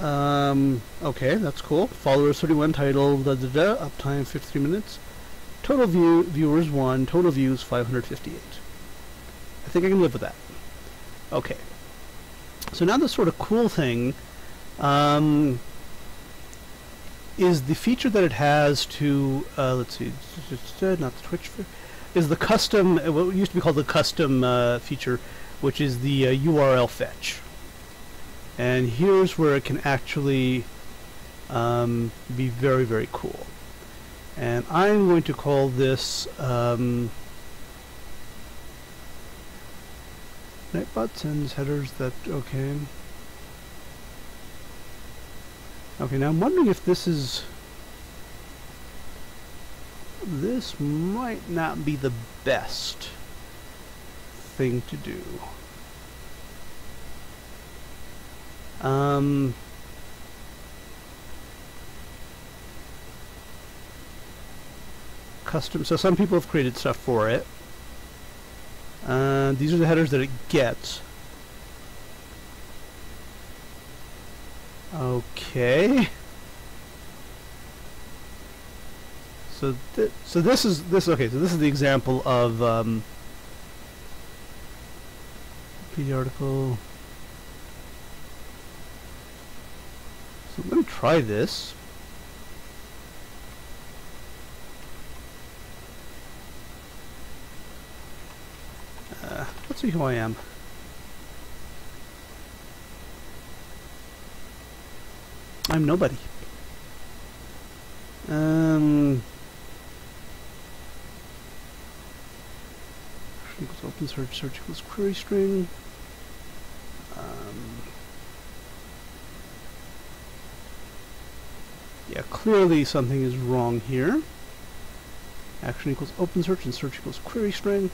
Um, okay, that's cool. Followers 31, title, da da da, uptime 53 minutes. Total view, viewers 1, total views 558. I think I can live with that. Okay. So now the sort of cool thing um, is the feature that it has to, uh, let's see, not the Twitch, is the custom, uh, what used to be called the custom uh, feature, which is the uh, URL fetch. And here's where it can actually um, be very, very cool. And I'm going to call this um, Nightbot sends headers that, okay. Okay, now I'm wondering if this is... This might not be the best thing to do. Um... Custom, so some people have created stuff for it. Uh, these are the headers that it gets. Okay. So, th so this is this okay. So this is the example of um, the article. So let me try this. Let's see who I am. I'm nobody. Um, open search, search equals query string. Um, yeah, clearly something is wrong here. Action equals open search and search equals query string.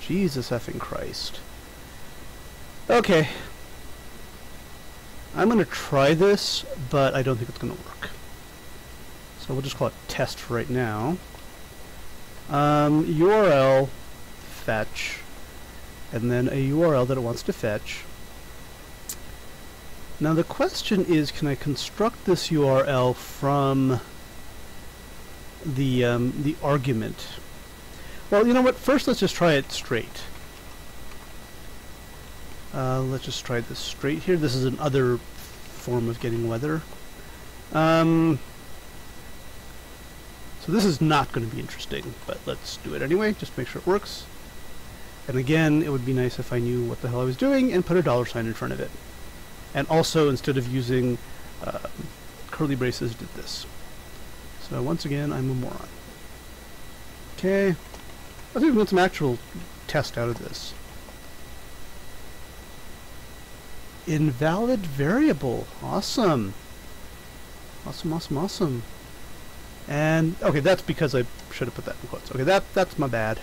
Jesus effing Christ. Okay. I'm going to try this, but I don't think it's going to work. So we'll just call it test for right now. Um, URL fetch, and then a URL that it wants to fetch. Now the question is, can I construct this URL from the um, the argument? Well, you know what? First, let's just try it straight. Uh, let's just try this straight here. This is another form of getting weather. Um, so this is not going to be interesting, but let's do it anyway, just make sure it works. And again, it would be nice if I knew what the hell I was doing and put a dollar sign in front of it. And also, instead of using uh, curly braces, did this. So once again, I'm a moron. Okay, let's we get some actual test out of this. Invalid variable. Awesome. Awesome, awesome, awesome. And, okay, that's because I should have put that in quotes. Okay, that that's my bad.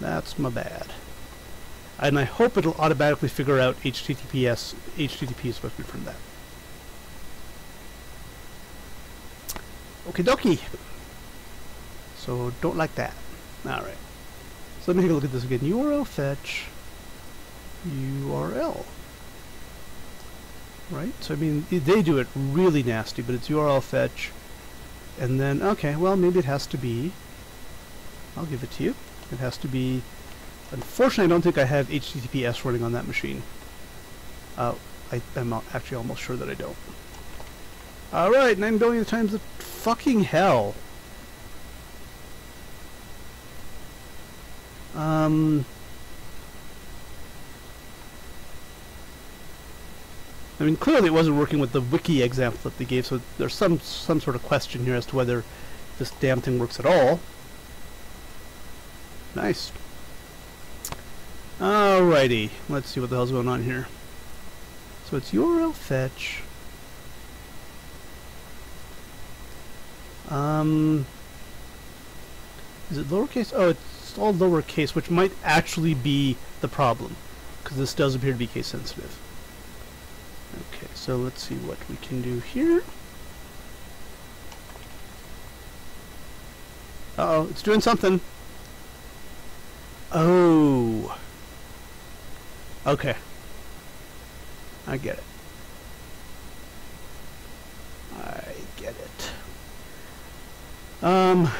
That's my bad. And I hope it'll automatically figure out HTTPS. HTTP is supposed to be from that. Okie dokie. So don't like that. Alright. So let me take a look at this again. URL fetch URL. Right? So I mean they do it really nasty, but it's URL fetch and then okay, well maybe it has to be I'll give it to you. It has to be Unfortunately, I don't think I have HTTPS running on that machine. Uh, I, am actually almost sure that I don't. Alright, 9 billion times the fucking hell. Um... I mean, clearly it wasn't working with the wiki example that they gave, so there's some some sort of question here as to whether this damn thing works at all. Nice. Alrighty, let's see what the hell's going on here. So it's URL fetch. Um, is it lowercase? Oh, it's all lowercase, which might actually be the problem, because this does appear to be case sensitive. Okay, so let's see what we can do here. Uh oh it's doing something. Oh. Okay. I get it. I get it. Um...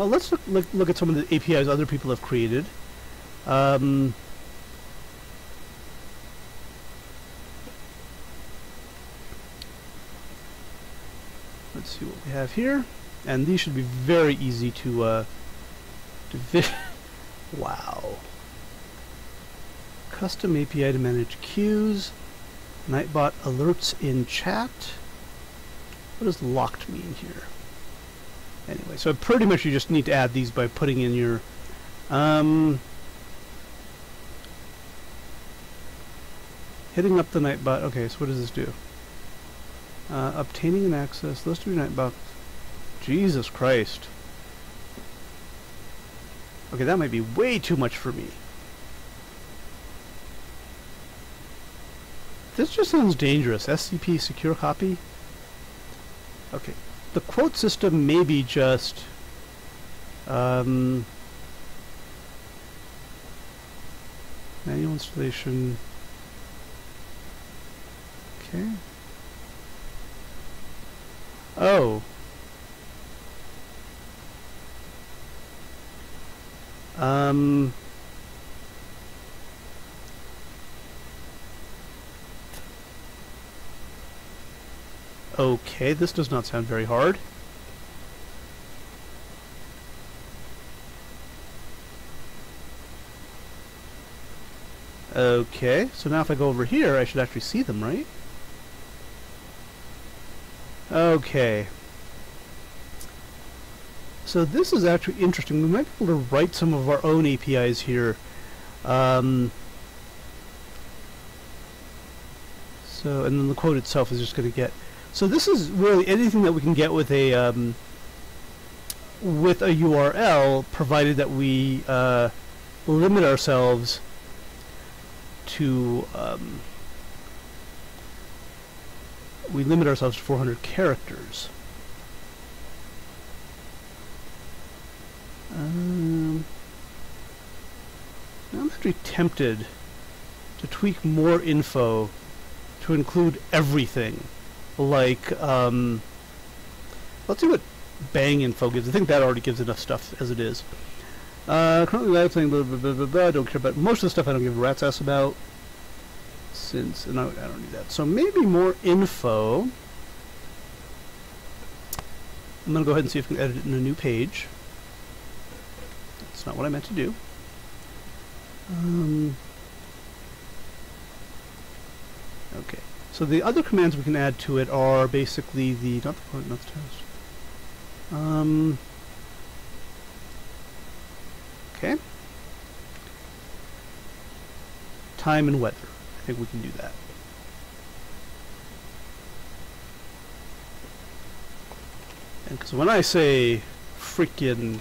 Well, let's look, look, look at some of the APIs other people have created. Um, let's see what we have here. And these should be very easy to uh, wow. Custom API to manage queues. Nightbot alerts in chat. What does locked mean here? Anyway, so pretty much you just need to add these by putting in your... Um, hitting up the Nightbot. Okay, so what does this do? Uh, obtaining an access. Those two Nightbot. Jesus Christ. Okay, that might be way too much for me. This just sounds dangerous. SCP secure copy? Okay. The quote system may be just... Um, manual installation... Okay. Oh. Um, okay, this does not sound very hard. Okay, so now if I go over here, I should actually see them, right? Okay. So this is actually interesting. We might be able to write some of our own APIs here. Um, so, and then the quote itself is just going to get... So this is really anything that we can get with a... Um, with a URL, provided that we uh, limit ourselves to um, we limit ourselves to 400 characters. Um, I'm actually tempted to tweak more info to include everything. Like, um, let's see what bang info gives. I think that already gives enough stuff as it is. Uh, currently live playing blah, blah, blah, blah, blah, don't care about most of the stuff I don't give a rat's ass about. Since, and I, I don't need that. So maybe more info. I'm going to go ahead and see if I can edit it in a new page. That's not what I meant to do. Um, okay. So the other commands we can add to it are basically the, not the point, not the test. Um, okay. Time and weather. I think we can do that. And because when I say freaking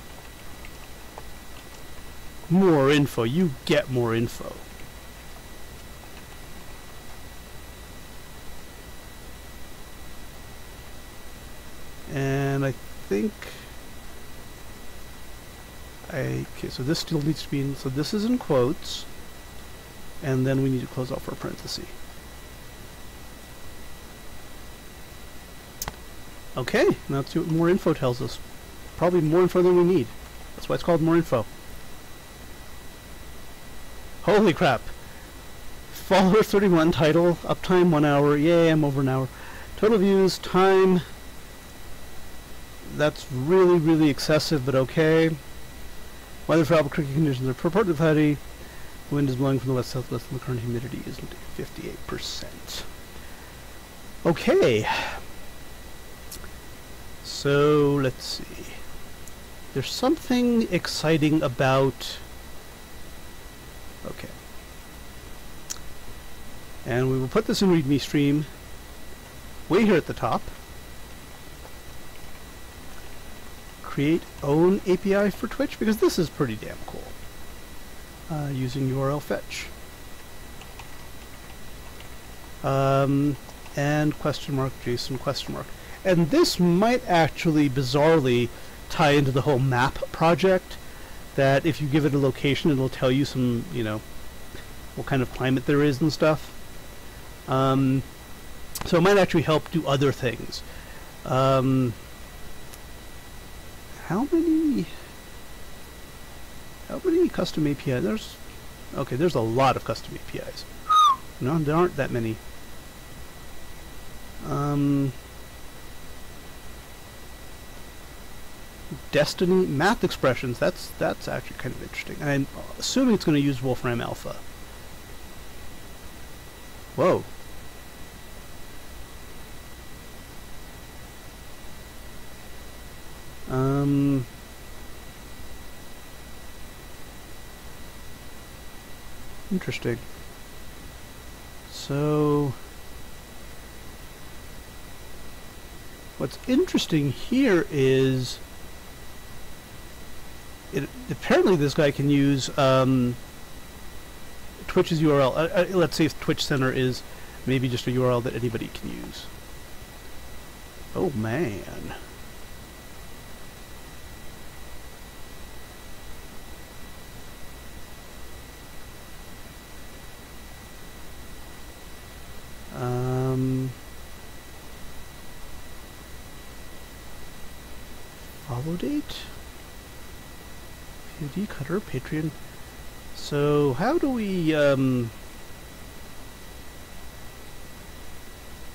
more info, you get more info. And I think I okay, so this still needs to be in so this is in quotes and then we need to close off our parenthesis. Okay, now see what more info tells us. Probably more info than we need. That's why it's called more info. Holy crap. Follower 31 title, uptime 1 hour, yay, I'm over an hour. Total views, time, that's really, really excessive, but okay. Weather for Albuquerque conditions are purported cloudy. Wind is blowing from the west southwest and the current humidity is 58%. Okay. So, let's see. There's something exciting about... Okay. And we will put this in README stream way here at the top. create own API for Twitch because this is pretty damn cool. Uh, using URL fetch. Um, and question mark JSON question mark. And this might actually bizarrely tie into the whole map project that if you give it a location it'll tell you some, you know, what kind of climate there is and stuff. Um, so it might actually help do other things. Um, how many how many custom APIs? There's okay, there's a lot of custom APIs. No, there aren't that many. Um, Destiny math expressions. That's that's actually kind of interesting. I'm assuming it's going to use Wolfram Alpha. Whoa. Um, interesting. So, what's interesting here is it apparently this guy can use um, Twitch's URL. Uh, uh, let's say if Twitch Center is maybe just a URL that anybody can use. Oh man. Um, follow date? Cutter, Patreon. So how do we um,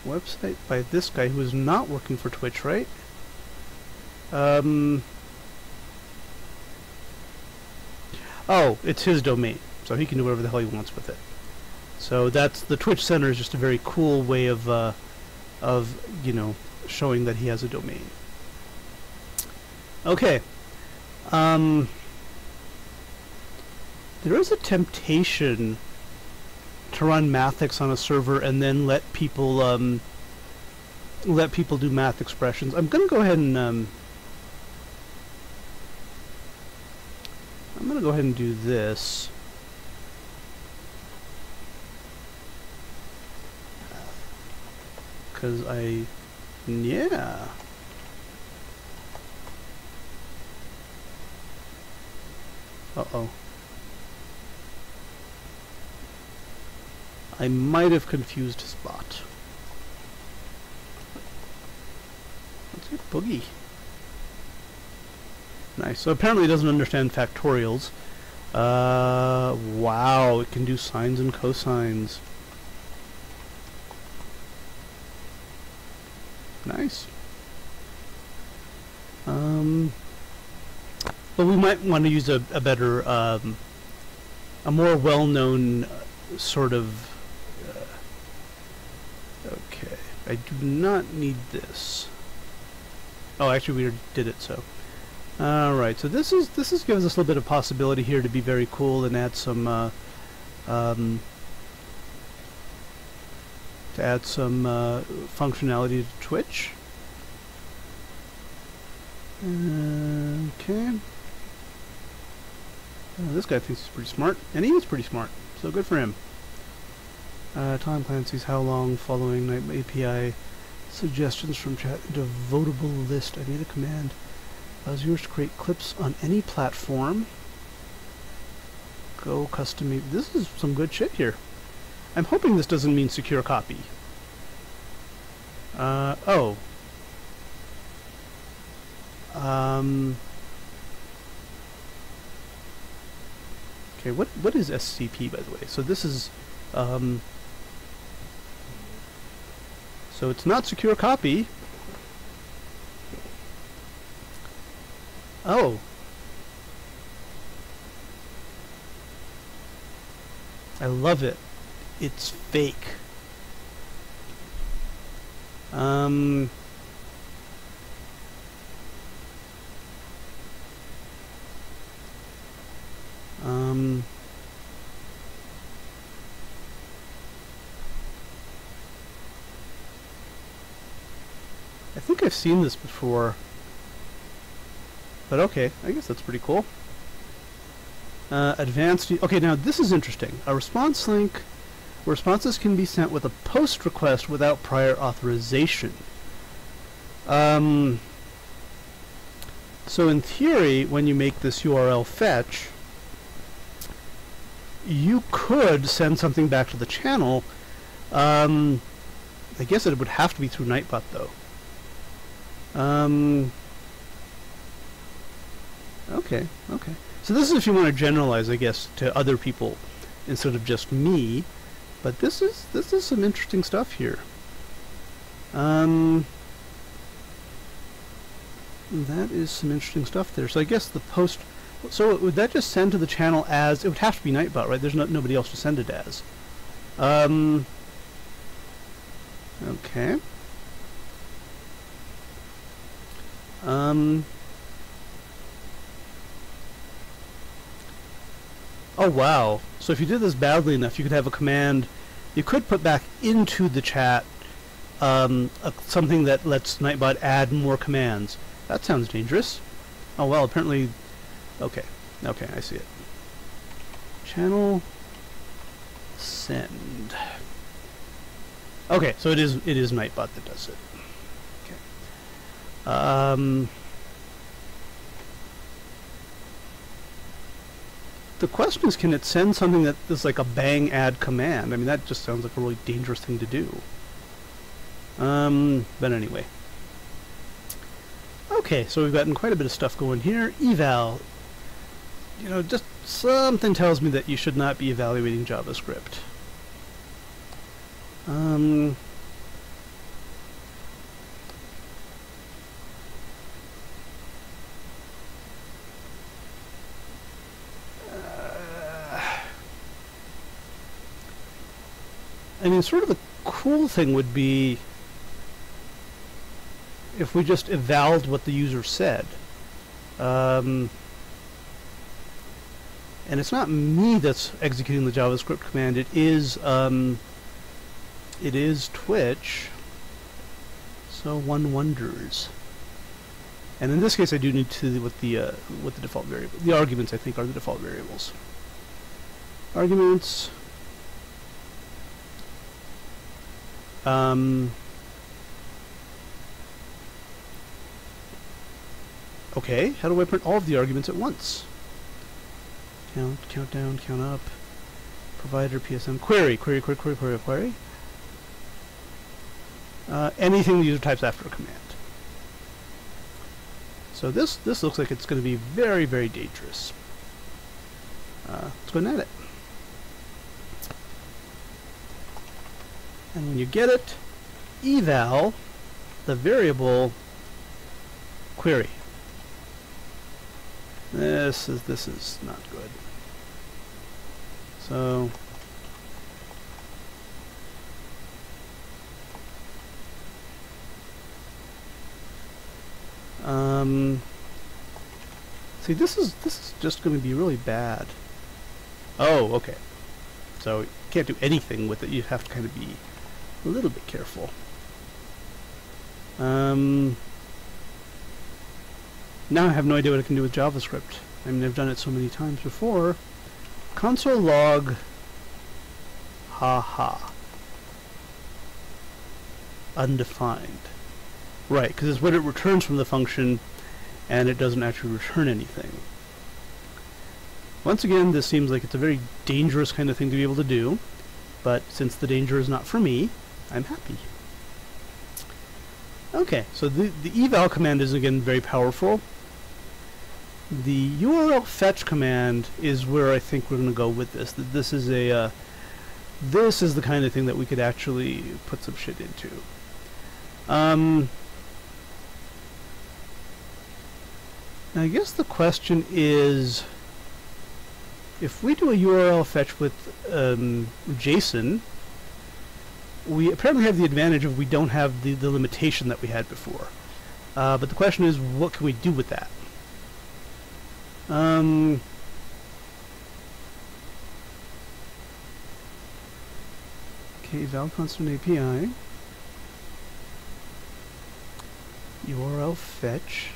website by this guy who is not working for Twitch, right? Um, oh, it's his domain, so he can do whatever the hell he wants with it. So that's the Twitch Center is just a very cool way of uh, of you know showing that he has a domain. Okay. Um, there is a temptation to run Mathics on a server and then let people um, let people do math expressions. I'm going to go ahead and um, I'm going to go ahead and do this. Because I... Yeah. Uh-oh. I might have confused Spot. What's it? Boogie. Nice. So apparently it doesn't understand factorials. Uh, wow, it can do sines and cosines. Nice. Um, but we might want to use a, a better, um, a more well-known uh, sort of. Uh, okay, I do not need this. Oh, actually, we did it so. All right, so this is this is gives us a little bit of possibility here to be very cool and add some. Uh, um, to add some uh, functionality to Twitch. okay. Uh, this guy thinks he's pretty smart, and he is pretty smart, so good for him. Uh, Tom Clancy's How Long following Night API suggestions from chat into votable list. I made a command. Allows viewers to create clips on any platform. Go custom. This is some good shit here. I'm hoping this doesn't mean secure copy. Uh, oh. Um... Okay, what what is SCP by the way? So this is um, so it's not secure copy. Oh. I love it. It's fake. Um Um, I think I've seen this before. But okay, I guess that's pretty cool. Uh, advanced... Okay, now this is interesting. A response link... Responses can be sent with a post request without prior authorization. Um, so in theory, when you make this URL fetch, you could send something back to the channel. Um, I guess it would have to be through Nightbot though. Um, okay, okay. So this is if you want to generalize, I guess, to other people instead of just me. But this is this is some interesting stuff here. Um, that is some interesting stuff there. So I guess the post so would that just send to the channel as... It would have to be Nightbot, right? There's no, nobody else to send it as. Um... Okay. Um... Oh, wow. So if you did this badly enough, you could have a command... You could put back into the chat um, something that lets Nightbot add more commands. That sounds dangerous. Oh, well, apparently Okay. Okay, I see it. Channel send. Okay, so it is it is Nightbot that does it. Um The question is, can it send something that is like a bang add command? I mean, that just sounds like a really dangerous thing to do. Um, but anyway. Okay, so we've gotten quite a bit of stuff going here. Eval you know, just something tells me that you should not be evaluating JavaScript. Um, I mean, sort of the cool thing would be if we just evalved what the user said. Um, and it's not me that's executing the JavaScript command. It is um, it is Twitch. So one wonders. And in this case, I do need to what the uh, what the default variable. The arguments I think are the default variables. Arguments. Um, okay, how do I print all of the arguments at once? Count, count down, count up. Provider, PSM, query, query, query, query, query, query. Uh, anything the user types after a command. So this this looks like it's going to be very, very dangerous. Uh, let's go and edit. And when you get it, eval the variable query. This is this is not good. So um see this is this is just going to be really bad. Oh, okay. So you can't do anything with it. You have to kind of be a little bit careful. Um, now I have no idea what I can do with JavaScript. I mean, I've done it so many times before. Console log, ha ha. Undefined. Right, because it's what it returns from the function, and it doesn't actually return anything. Once again, this seems like it's a very dangerous kind of thing to be able to do, but since the danger is not for me, I'm happy. Okay, so the, the eval command is again very powerful. The URL fetch command is where I think we're going to go with this. This is a uh, this is the kind of thing that we could actually put some shit into. Um, I guess the question is, if we do a URL fetch with um, JSON, we apparently have the advantage of we don't have the, the limitation that we had before. Uh, but the question is, what can we do with that? Um, okay, val constant API. URL fetch.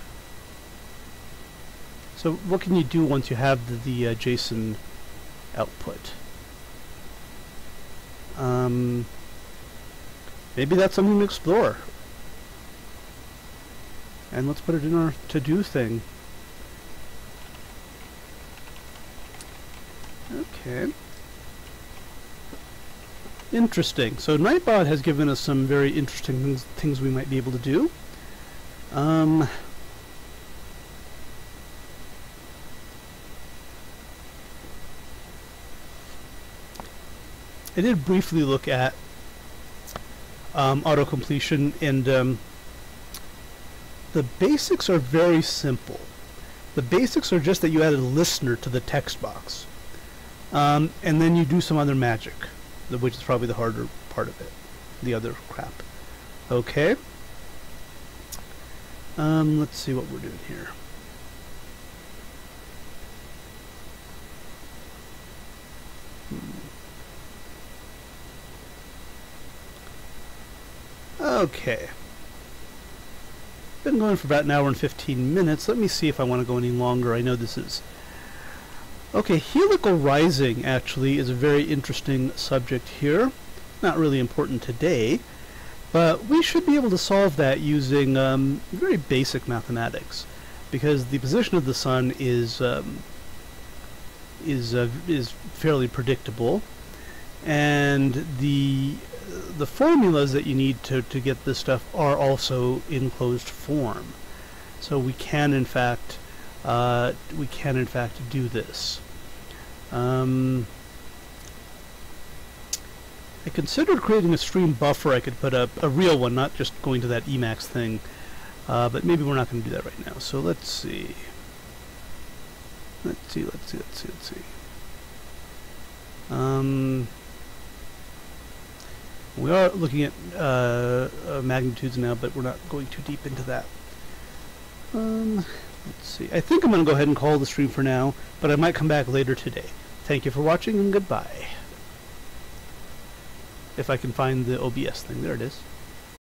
So what can you do once you have the, the uh, JSON output? Um, maybe that's something to explore. And let's put it in our to-do thing. Okay. Interesting. So Nightbot has given us some very interesting things, things we might be able to do. Um, I did briefly look at um, auto completion, and um, the basics are very simple. The basics are just that you add a listener to the text box, um, and then you do some other magic, which is probably the harder part of it, the other crap. Okay. Um, let's see what we're doing here. Okay. Been going for about an hour and 15 minutes. Let me see if I want to go any longer. I know this is... Okay, heliacal rising actually is a very interesting subject here. Not really important today, but we should be able to solve that using um, very basic mathematics, because the position of the sun is um, is uh, is fairly predictable, and the the formulas that you need to, to get this stuff are also in closed form. So we can in fact uh, we can in fact do this. Um, I considered creating a stream buffer. I could put a, a real one, not just going to that Emacs thing. Uh, but maybe we're not going to do that right now. So let's see. Let's see, let's see, let's see, let's see. Um, we are looking at uh, uh, magnitudes now, but we're not going too deep into that. Um, let's see. I think I'm going to go ahead and call the stream for now, but I might come back later today. Thank you for watching, and goodbye. If I can find the OBS thing. There it is.